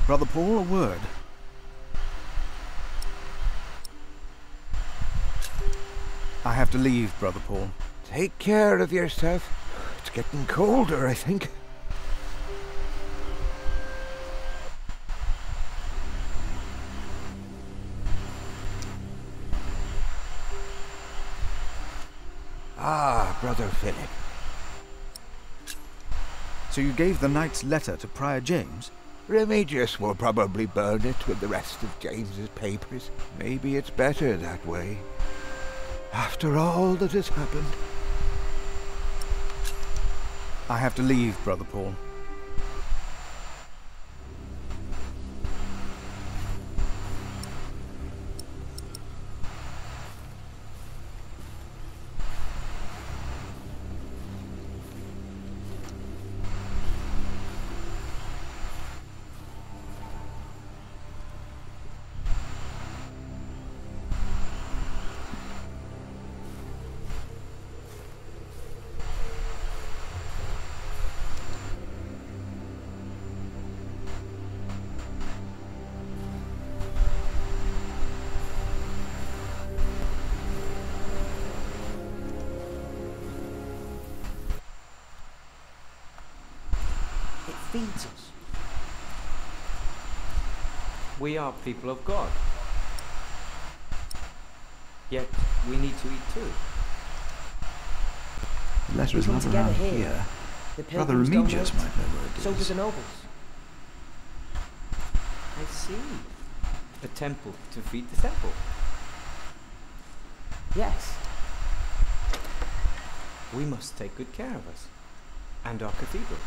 Brother Paul, a word. I have to leave, Brother Paul. Take care of yourself. It's getting colder, I think. Ah, Brother Philip. So you gave the knight's letter to Prior James? Remigius will probably burn it with the rest of James's papers. Maybe it's better that way. After all that has happened. I have to leave, Brother Paul. Are people of God. Yet we need to eat too. The letter is come not together around here. here. The Brother pilgrims don't Remigius might know where it is. So do the nobles. I see. A temple to feed the temple. Yes. We must take good care of us. And our cathedral.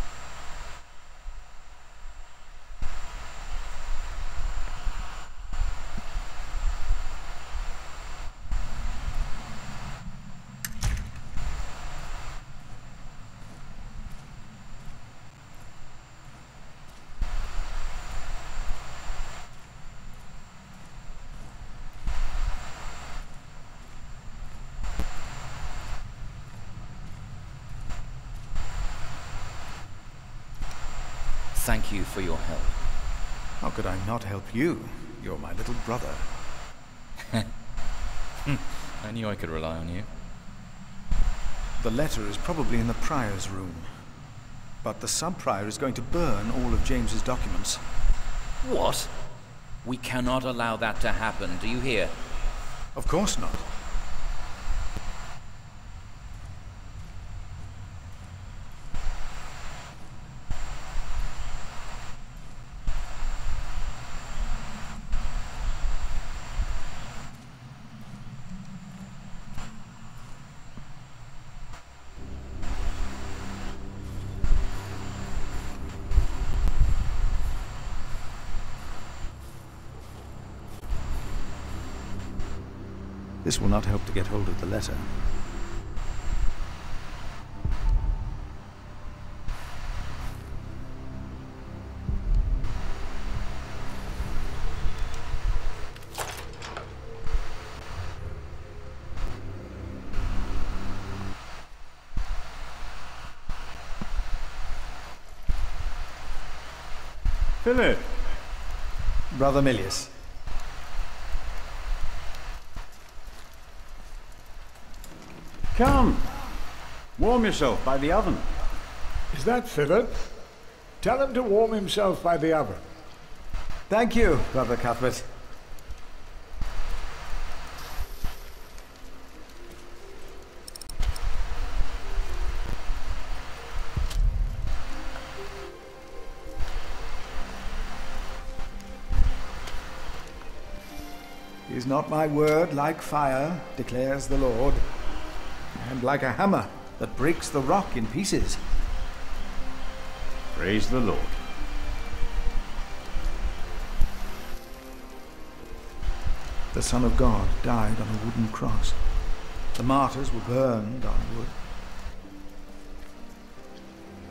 thank you for your help. How could I not help you? You're my little brother. <laughs> Hmm, I knew I could rely on you. The letter is probably in the prior's room. But the sub-prior is going to burn all of James's documents. What? We cannot allow that to happen, do you hear? Of course not. This will not help to get hold of the letter. Philip! Brother Milius. Come! Warm yourself by the oven. Is that Philip? Tell him to warm himself by the oven. Thank you, Brother Cuthbert. Is not my word like fire, declares the Lord, and like a hammer that breaks the rock in pieces? Praise the Lord. The Son of God died on a wooden cross. The martyrs were burned on wood.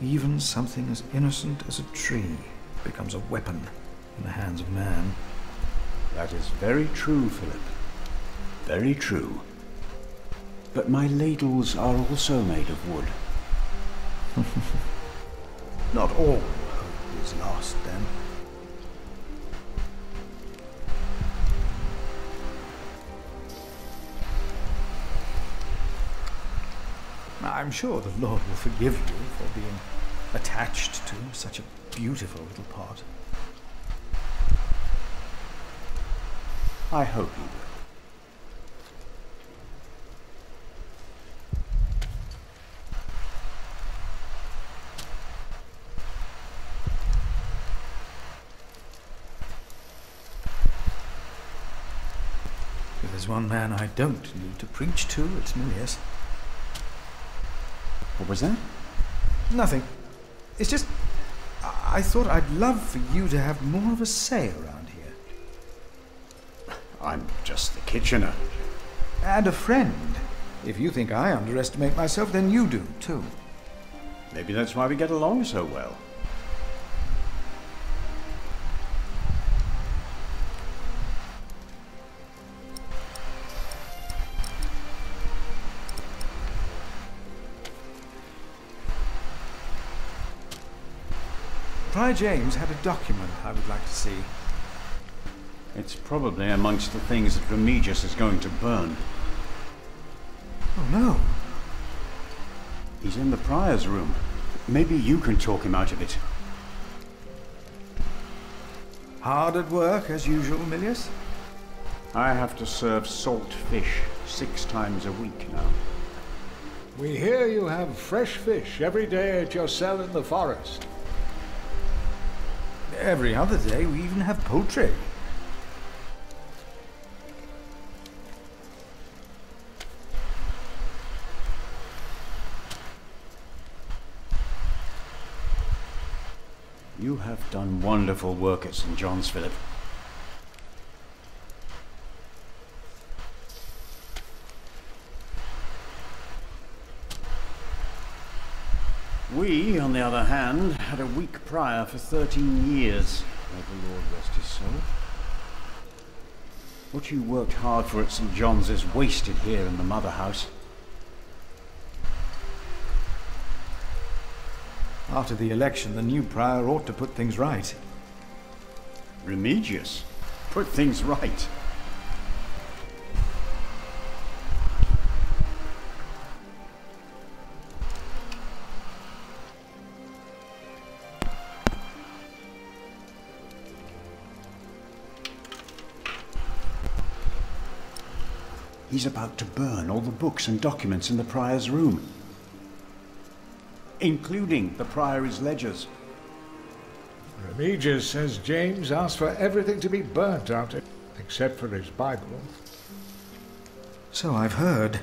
Even something as innocent as a tree becomes a weapon in the hands of man. That is very true, Philip. Very true. But my ladles are also made of wood. <laughs> Not all hope is lost, then. I'm sure the Lord will forgive you for being attached to such a beautiful little pot. I hope he will. If there's one man I don't need to preach to, it's Milius. What was that? Nothing. It's just. I thought I'd love for you to have more of a say around here. I'm just the kitchener. And a friend. If you think I underestimate myself, then you do, too. Maybe that's why we get along so well. Prior James had a document I would like to see. It's probably amongst the things that Remigius is going to burn. Oh no. He's in the prior's room. Maybe you can talk him out of it. Hard at work, as usual, Milius? I have to serve salt fish six times a week now. We hear you have fresh fish every day at your cell in the forest. Every other day, we even have poultry. You have done wonderful work at St. John's, Philip. We, on the other hand, had a weak prior for 13 years. May the Lord rest his soul. What you worked hard for at St. John's is wasted here in the mother house. After the election, the new prior ought to put things right. Remigius? Put things right. He's about to burn all the books and documents in the prior's room, including the priory's ledgers. Remigius says James asked for everything to be burnt out, except for his Bible. So I've heard.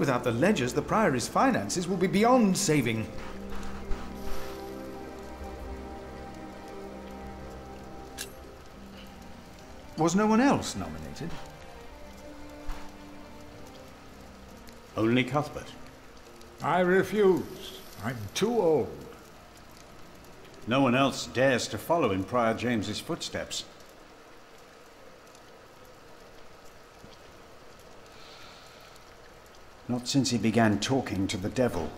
Without the ledgers, the priory's finances will be beyond saving. Was no one else nominated? Only Cuthbert. I refuse. I'm too old. No one else dares to follow in Prior James's footsteps. Not since he began talking to the devil.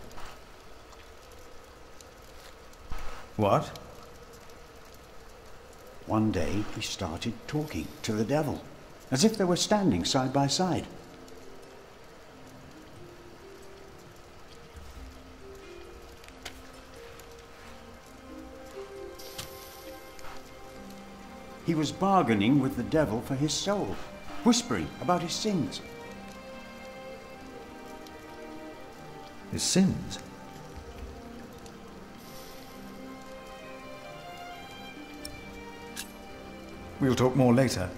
What? One day he started talking to the devil, as if they were standing side by side. He was bargaining with the devil for his soul, whispering about his sins. His sins? We'll talk more later.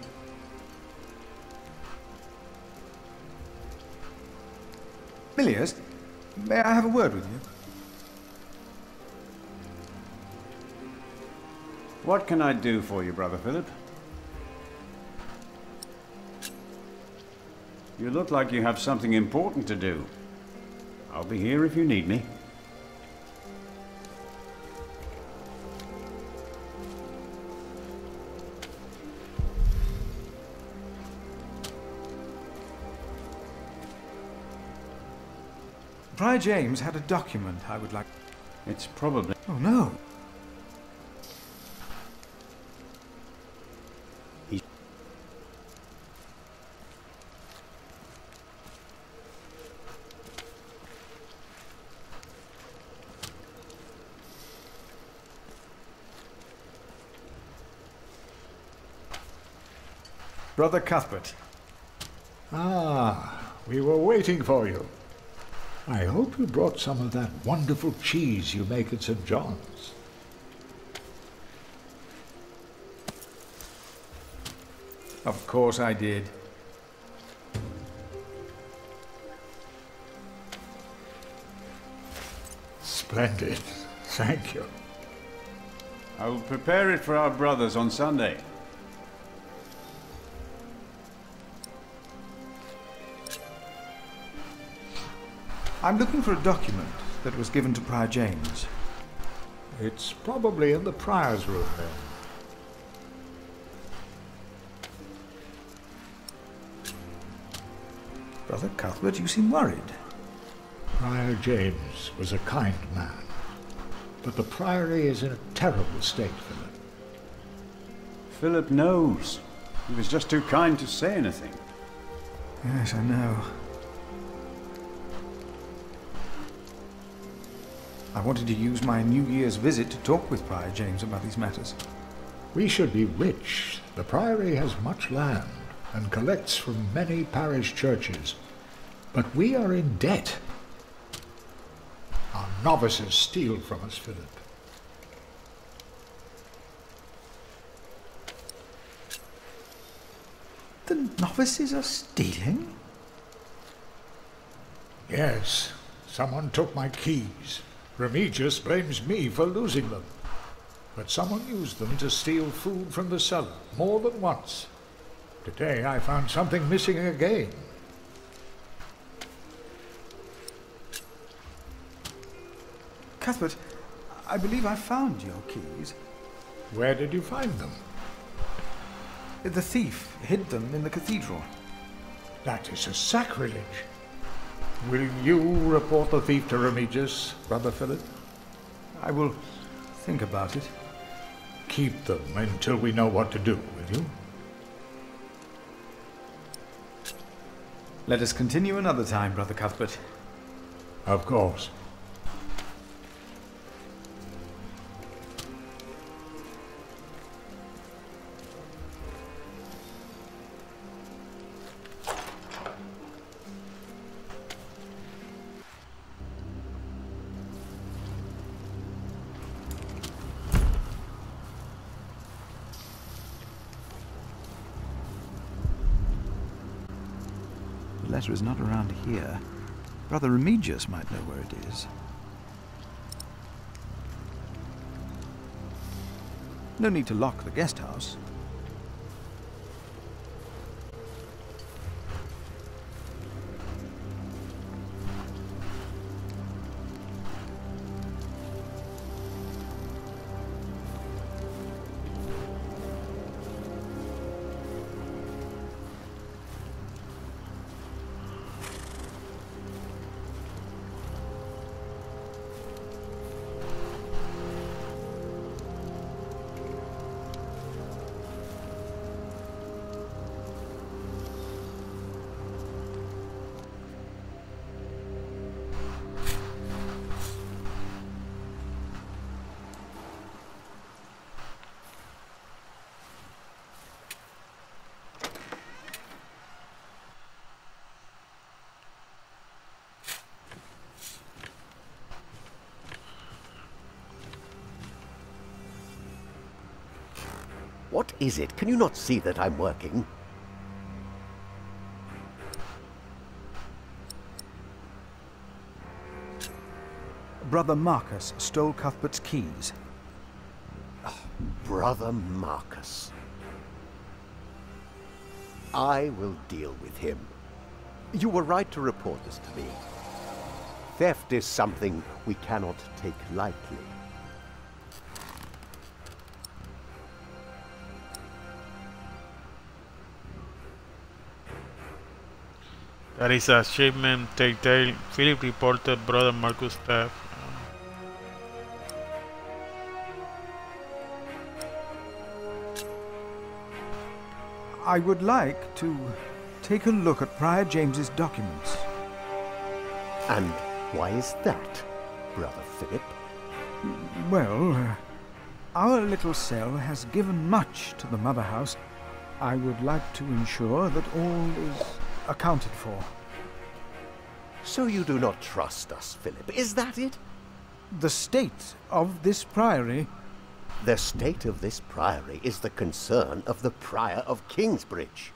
Milius, may I have a word with you? What can I do for you, Brother Philip? You look like you have something important to do. I'll be here if you need me. Prior James had a document I would like. It's probably. Oh no. Brother Cuthbert. Ah, we were waiting for you. I hope you brought some of that wonderful cheese you make at St. John's. Of course I did. Splendid. <laughs> Thank you. I will prepare it for our brothers on Sunday. I'm looking for a document that was given to Prior James. It's probably in the prior's room then. Brother Cuthbert, you seem worried. Prior James was a kind man, but the priory is in a terrible state, Philip. Philip knows. He was just too kind to say anything. Yes, I know. I wanted to use my New Year's visit to talk with Prior James about these matters. We should be rich. The priory has much land and collects from many parish churches. But we are in debt. Our novices steal from us, Philip. The novices are stealing? Yes, someone took my keys. Remigius blames me for losing them. But someone used them to steal food from the cellar more than once. Today I found something missing again. Cuthbert, I believe I found your keys. Where did you find them? The thief hid them in the cathedral. That is a sacrilege. Will you report the thief to Remigius, Brother Philip? I will think about it. Keep them until we know what to do, will you? Let us continue another time, Brother Cuthbert. Of course. Here. Brother Remigius might know where it is. No need to lock the guest house. Is it? Can you not see that I'm working? Brother Marcus stole Cuthbert's keys. Brother Marcus. I will deal with him. You were right to report this to me. Theft is something we cannot take lightly. That is a shipment telltale. Philip reported brother Marcus theft. I would like to take a look at Prior James's documents. And why is that, Brother Philip? Well, uh, our little cell has given much to the Mother House. I would like to ensure that all is accounted for. So you do not trust us, Philip, is that it? The state of this priory. The state of this priory is the concern of the Prior of Kingsbridge.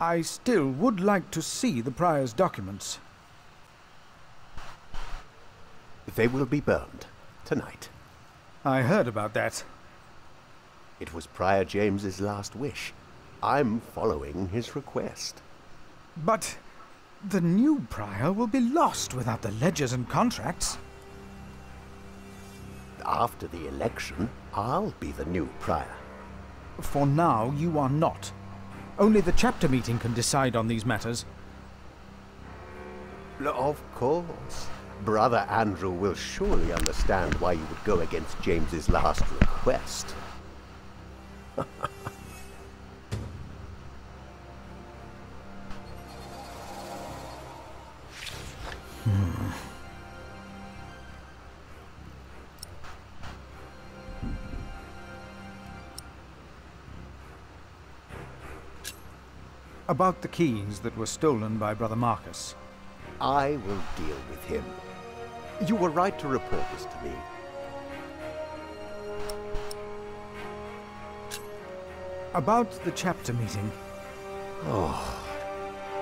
I still would like to see the prior's documents. They will be burned tonight. I heard about that. It was Prior James's last wish. I'm following his request. But the new prior will be lost without the ledgers and contracts. After the election, I'll be the new prior. For now, you are not. Only the chapter meeting can decide on these matters. Of course. Brother Andrew will surely understand why you would go against James's last request. <laughs> About the keys that were stolen by Brother Marcus. I will deal with him. You were right to report this to me. About the chapter meeting. Oh,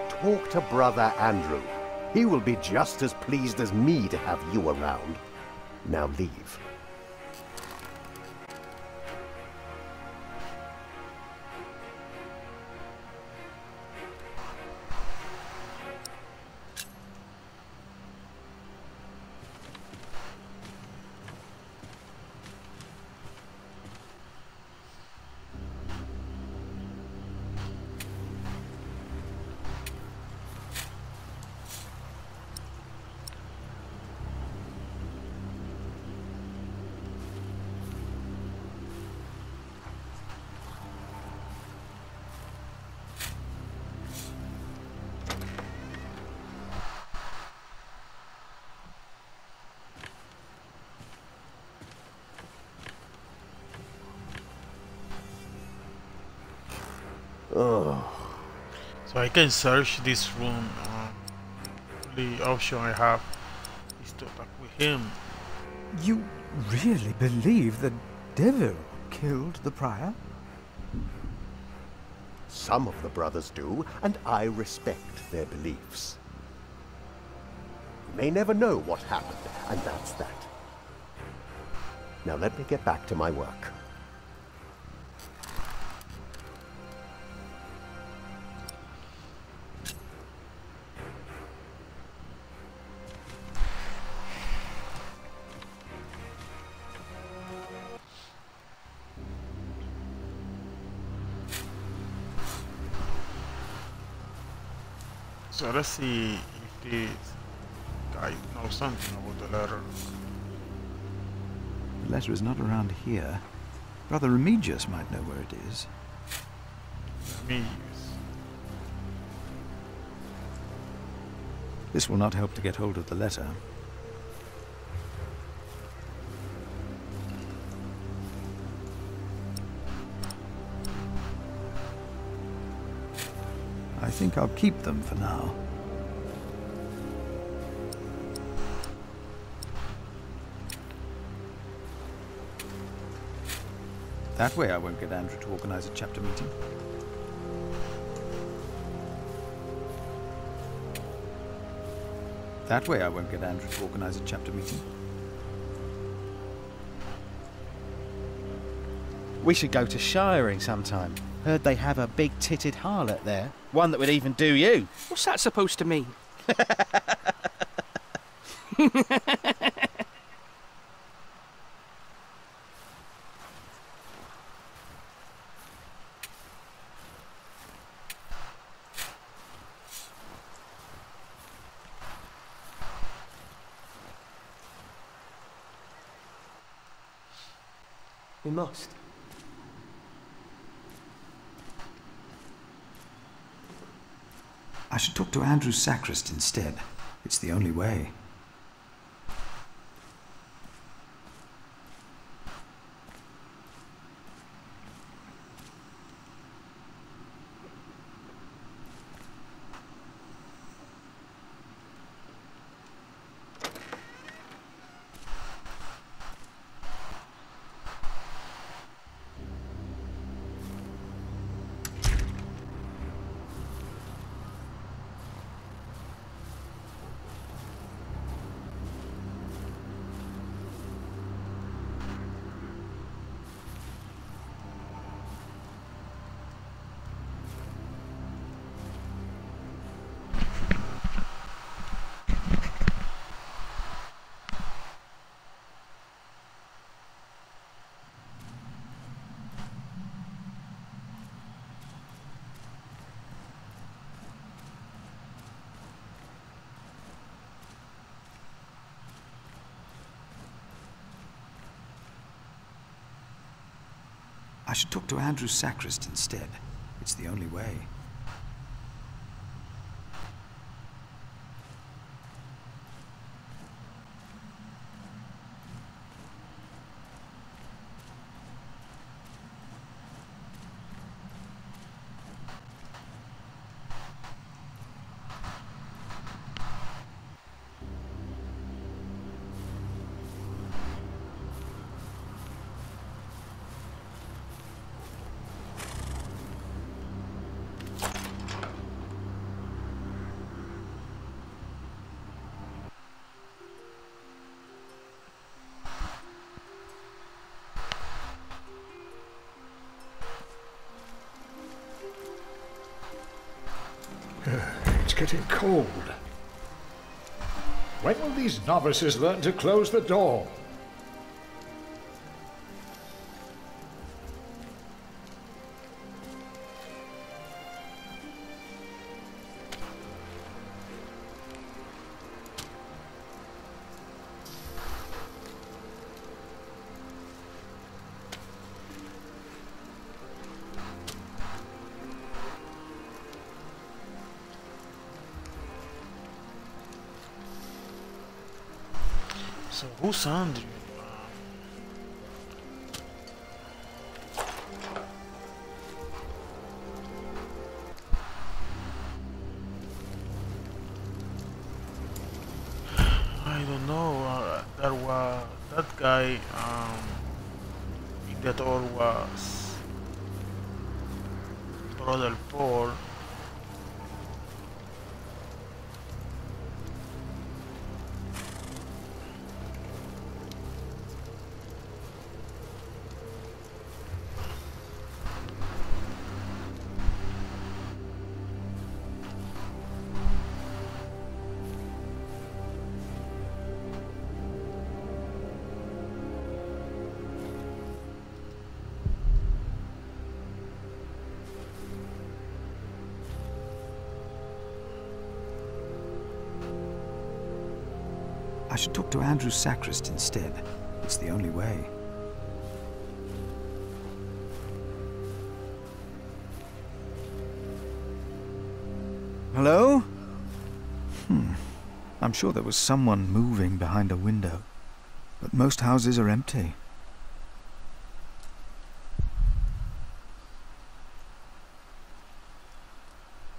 talk to Brother Andrew. He will be just as pleased as me to have you around. Now leave. So I can search this room. Uh, the option I have is to talk with him. You really believe the devil killed the prior? Some of the brothers do, and I respect their beliefs. You may never know what happened, and that's that. Now let me get back to my work. So let's see if this guy knows something about the letter. The letter is not around here. Brother Remigius might know where it is. Me. This will not help to get hold of the letter. Think I'll keep them for now. That way I won't get Andrew to organize a chapter meeting. That way I won't get Andrew to organize a chapter meeting. We should go to shiring sometime. Heard they have a big-titted harlot there. One that would even do you. What's that supposed to mean? We must. I should talk to Andrew Sacrist instead. It's the only way. Should talk to Andrew Sacrist instead. It's the only way. Getting cold. When will these novices learn to close the door? So I should talk to Andrew Sacrist instead. It's the only way. Hello? Hmm. I'm sure there was someone moving behind a window. But most houses are empty.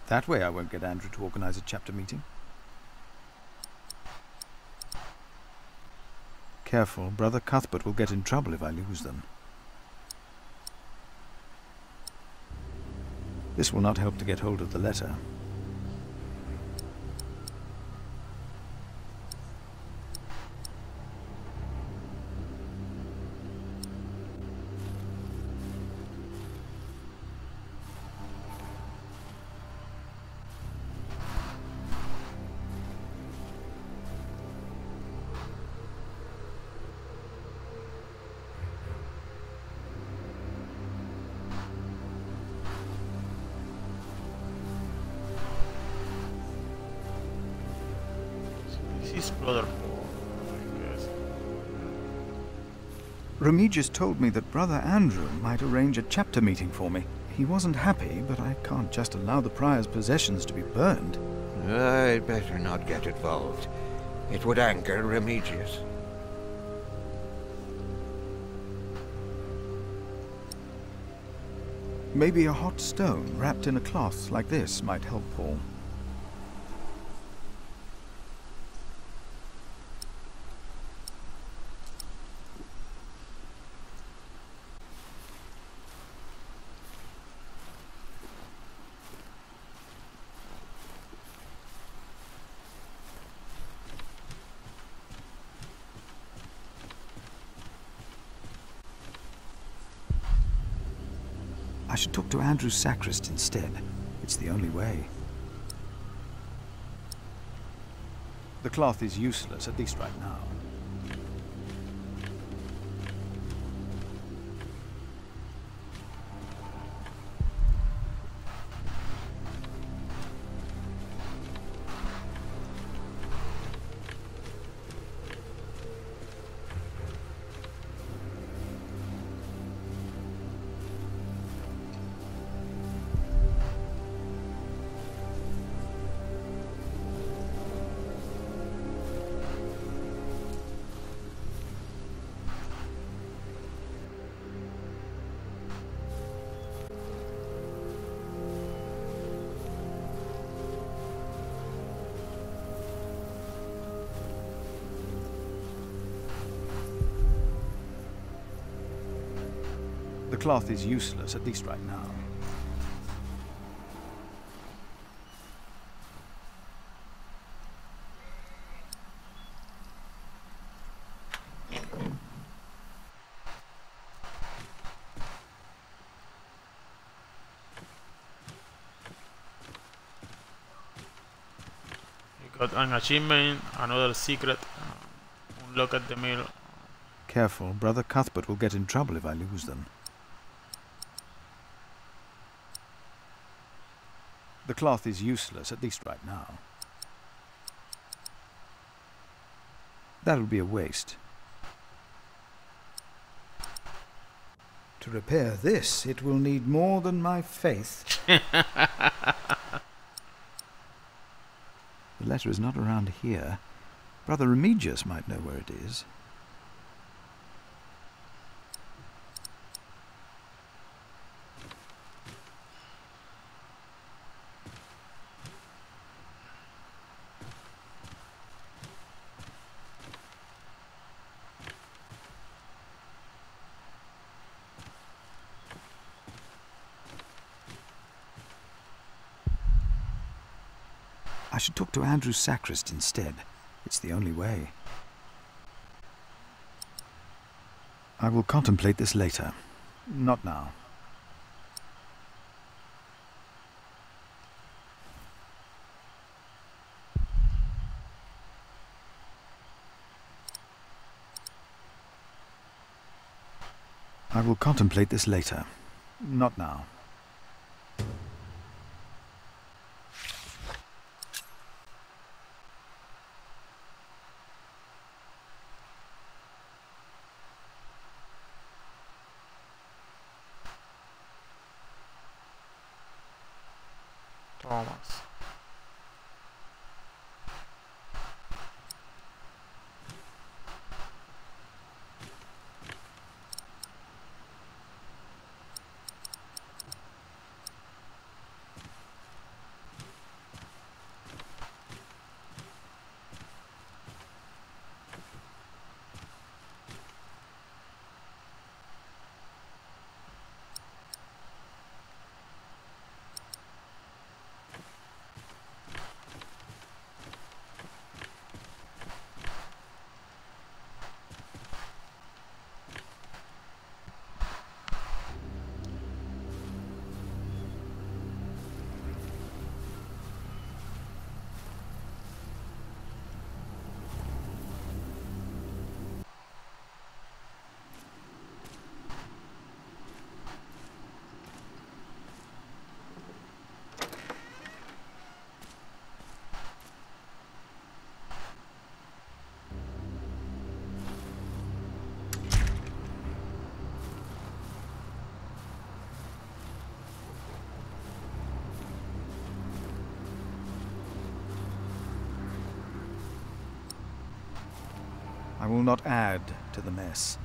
That way I won't get Andrew to organize a chapter meeting. Careful, Brother Cuthbert will get in trouble if I lose them. This will not help to get hold of the letter. Remigius told me that Brother Andrew might arrange a chapter meeting for me. He wasn't happy, but I can't just allow the prior's possessions to be burned. I'd better not get involved. It would anger Remigius. Maybe a hot stone wrapped in a cloth like this might help Paul. I should talk to Andrew Sacrist instead. It's the only way. The cloth is useless, at least right now. Cloth is useless, at least right now. Got an achievement, another secret. Uh, look at the mill. Careful, Brother Cuthbert will get in trouble if I lose them. The cloth is useless, at least right now. That'll be a waste. To repair this, it will need more than my faith. <laughs> the letter is not around here. Brother Remigius might know where it is. Should talk to Andrew Sacrist instead. It's the only way. I will contemplate this later. Not now. I will contemplate this later. Not now. Add to the mess.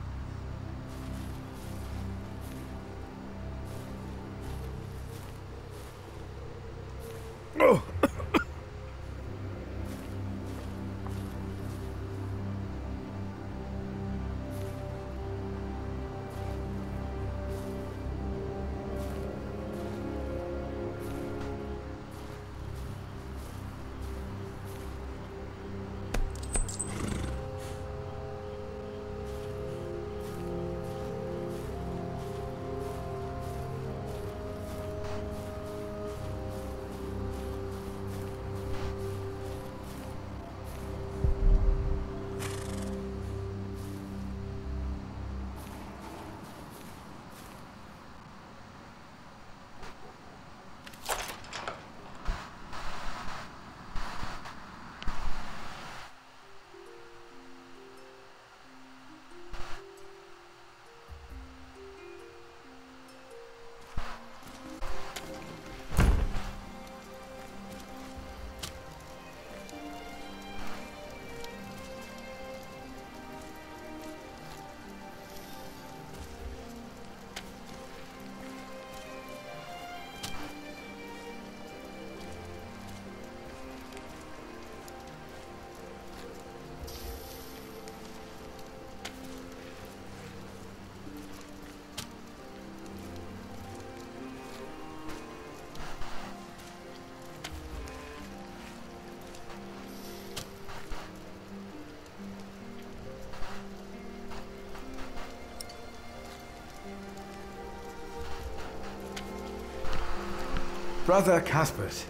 Brother Cuthbert.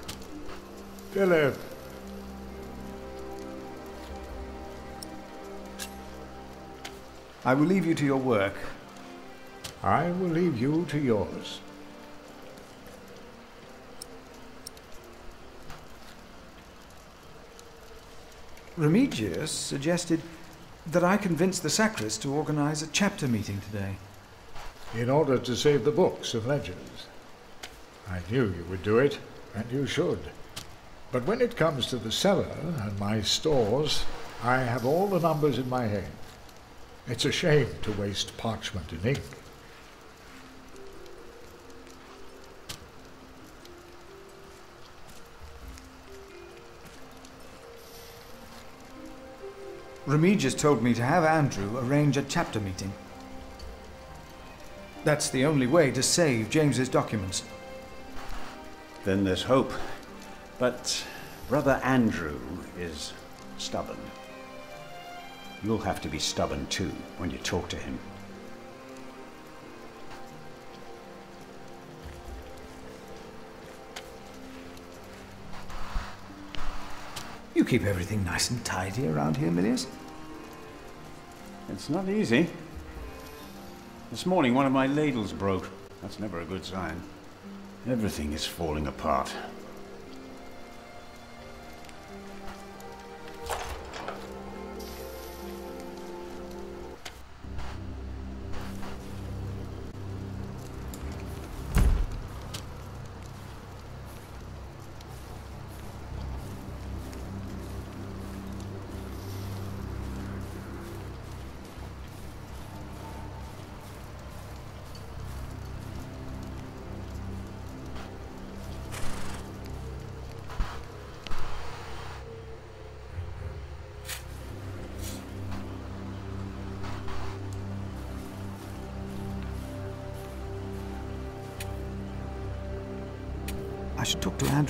Philip. I will leave you to your work. I will leave you to yours. Remigius suggested that I convince the sacrist to organize a chapter meeting today. In order to save the books of legends. I knew you would do it, and you should. But when it comes to the cellar and my stores, I have all the numbers in my head. It's a shame to waste parchment and ink. Remigius told me to have Andrew arrange a chapter meeting. That's the only way to save James's documents. Then there's hope. But Brother Andrew is stubborn. You'll have to be stubborn too when you talk to him. You keep everything nice and tidy around here, Milius? It's not easy. This morning one of my ladles broke. That's never a good sign. Everything is falling apart.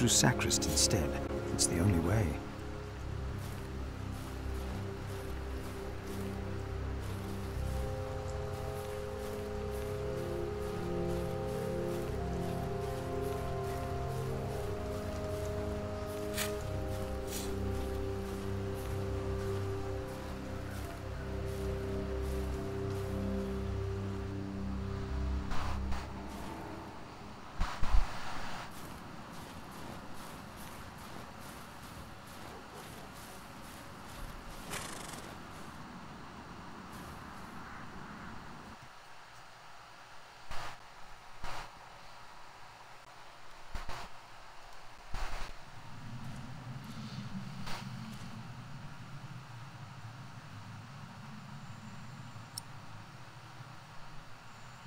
Sacrist instead. It's the only way.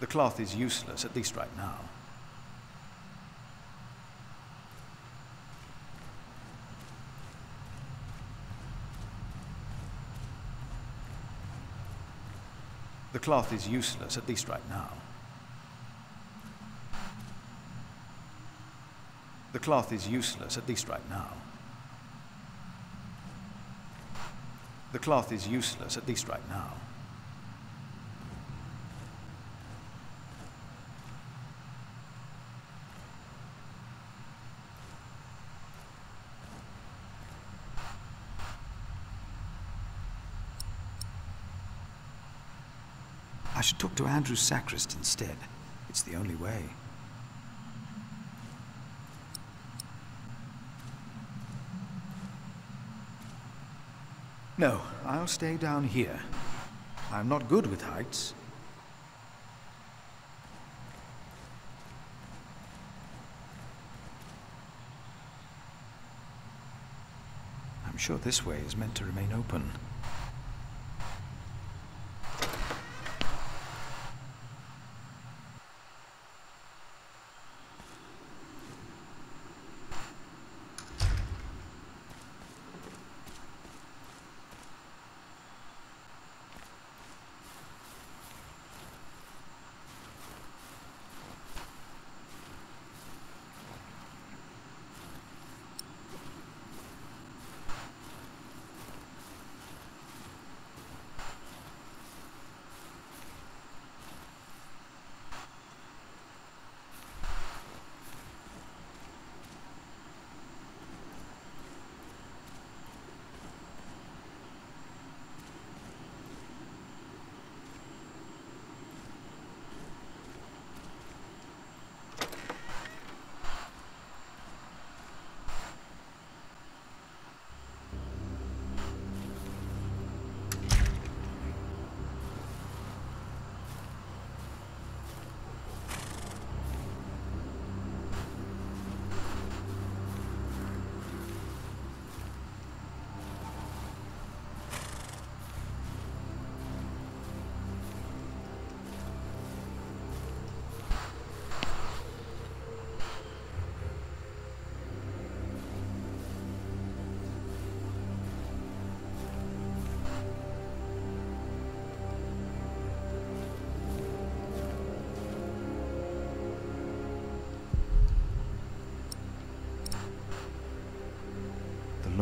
The cloth is useless, at least right now. The cloth is useless, at least right now. The cloth is useless, at least right now. The cloth is useless, at least right now. I should talk to Andrew Sacrist instead. It's the only way. No, I'll stay down here. I'm not good with heights. I'm sure this way is meant to remain open.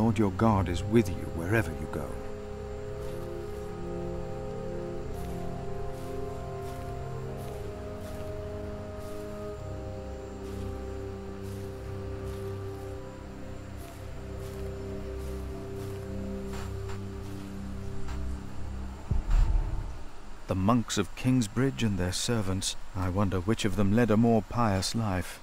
Lord your God is with you wherever you go. The monks of Kingsbridge and their servants, I wonder which of them led a more pious life.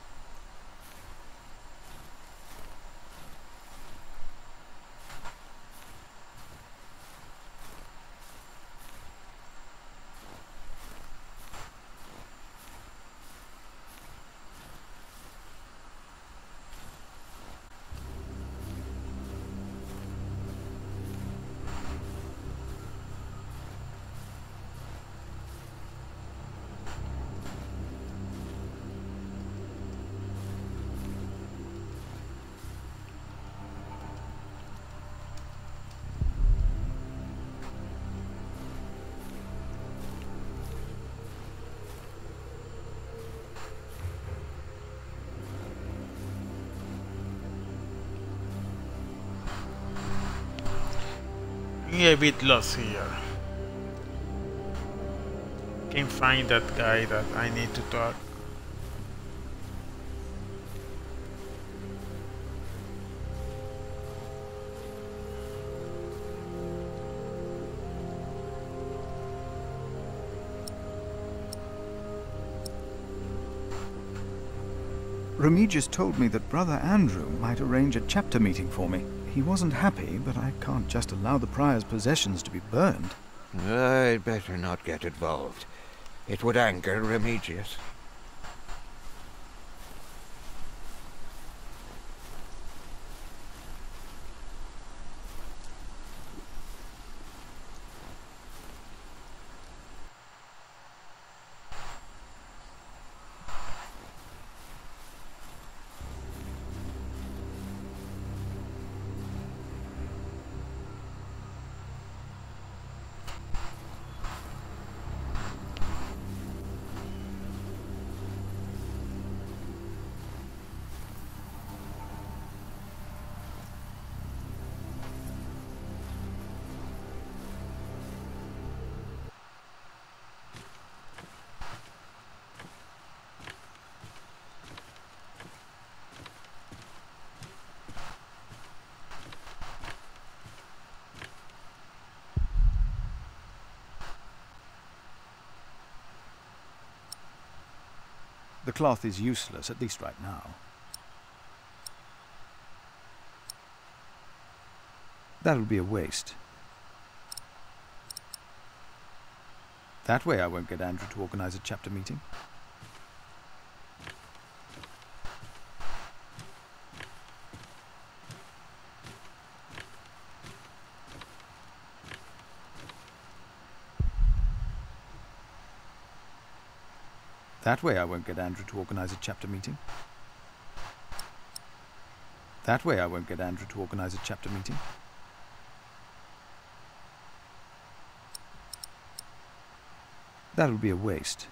A bit lost here. Can't find that guy that I need to talk. Remigius told me that Brother Andrew might arrange a chapter meeting for me. He wasn't happy, but I can't just allow the prior's possessions to be burned. I'd better not get involved. It would anger Remigius. Cloth is useless, at least right now. That'll be a waste. That way I won't get Andrew to organize a chapter meeting. That way I won't get Andrew to organize a chapter meeting. That way I won't get Andrew to organize a chapter meeting. That'll be a waste.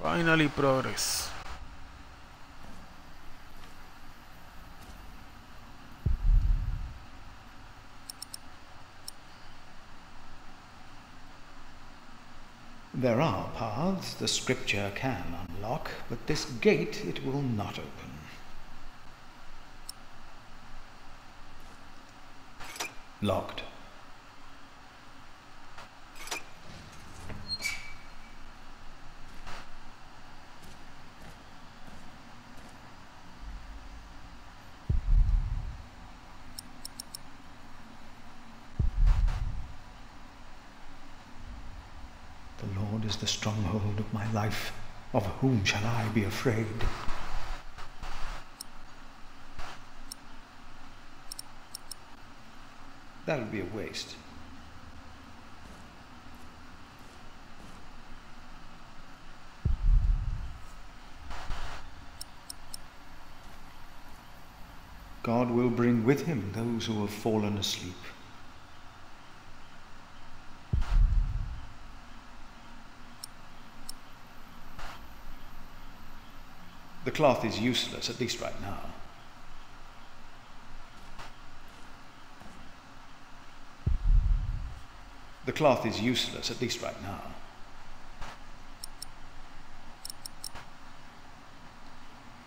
Finally progress. There are paths the scripture can unlock, but this gate it will not open. Locked. The Lord is the stronghold of my life. Of whom shall I be afraid? That would be a waste. God will bring with him those who have fallen asleep. Cloth is useless, at least right now. The cloth is useless, at least right now.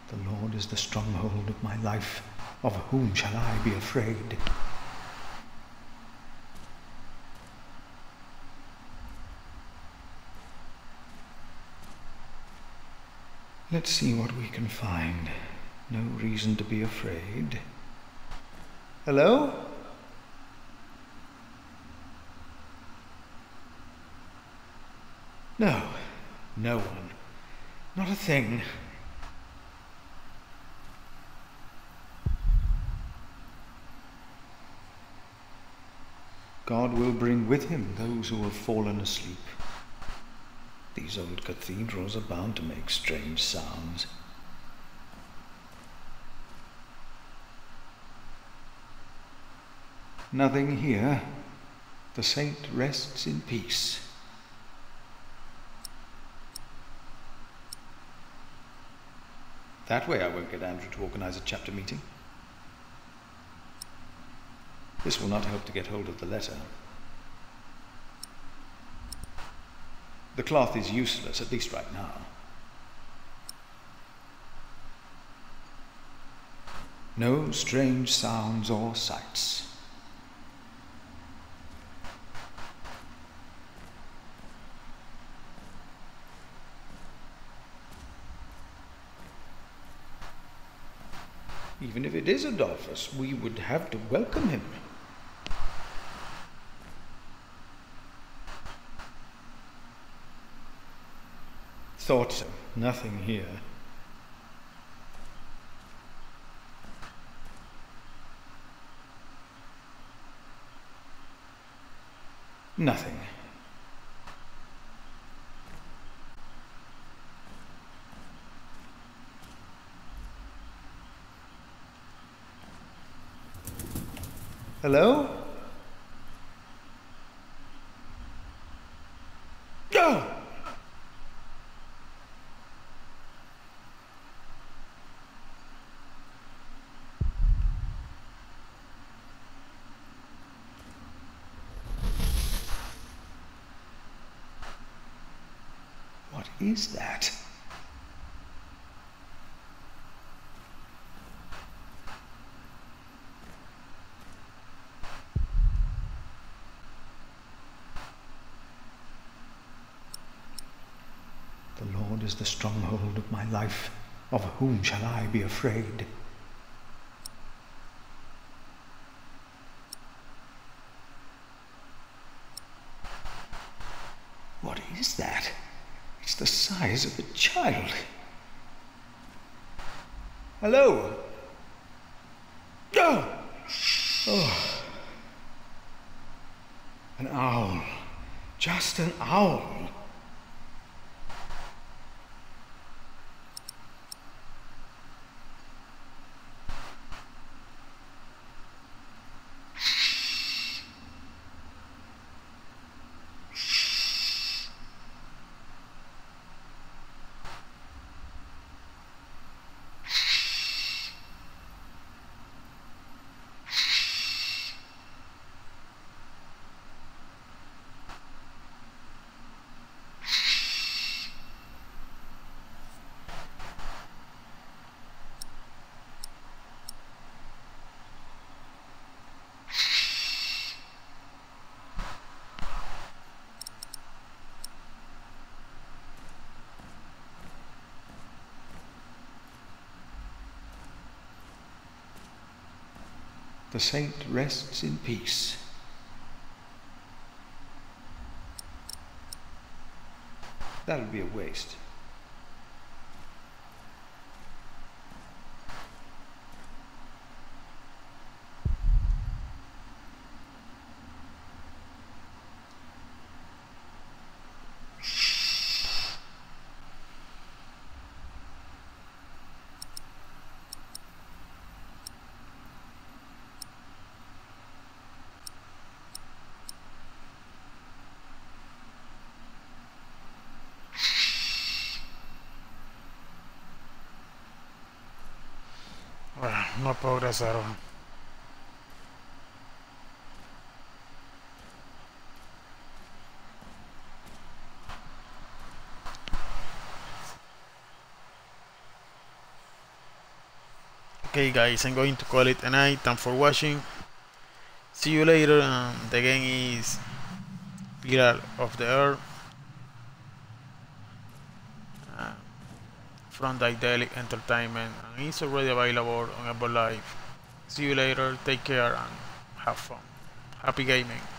The Lord is the stronghold of my life. Of whom shall I be afraid? Let's see what we can find. No reason to be afraid. Hello? No, no one. Not a thing. God will bring with him those who have fallen asleep. These old cathedrals are bound to make strange sounds. Nothing here. The saint rests in peace. That way I won't get Andrew to organize a chapter meeting. This will not help to get hold of the letter. The cloth is useless, at least right now. No strange sounds or sights. Even if it is Adolphus, we would have to welcome him. Thought. Nothing here. Nothing. Hello? Go! What is that? The Lord is the stronghold of my life. Of whom shall I be afraid? What is that? It's the size of a child. Hello? Oh! oh. An owl. Just an owl. The saint rests in peace. That'll be a waste. Okay guys, I'm going to call it a night. Thanks for watching. See you later. Um, the game is Pillar of the Earth. Uh, from Daedalic Entertainment and it's already available on Apple Live. See you later, take care and have fun. Happy gaming.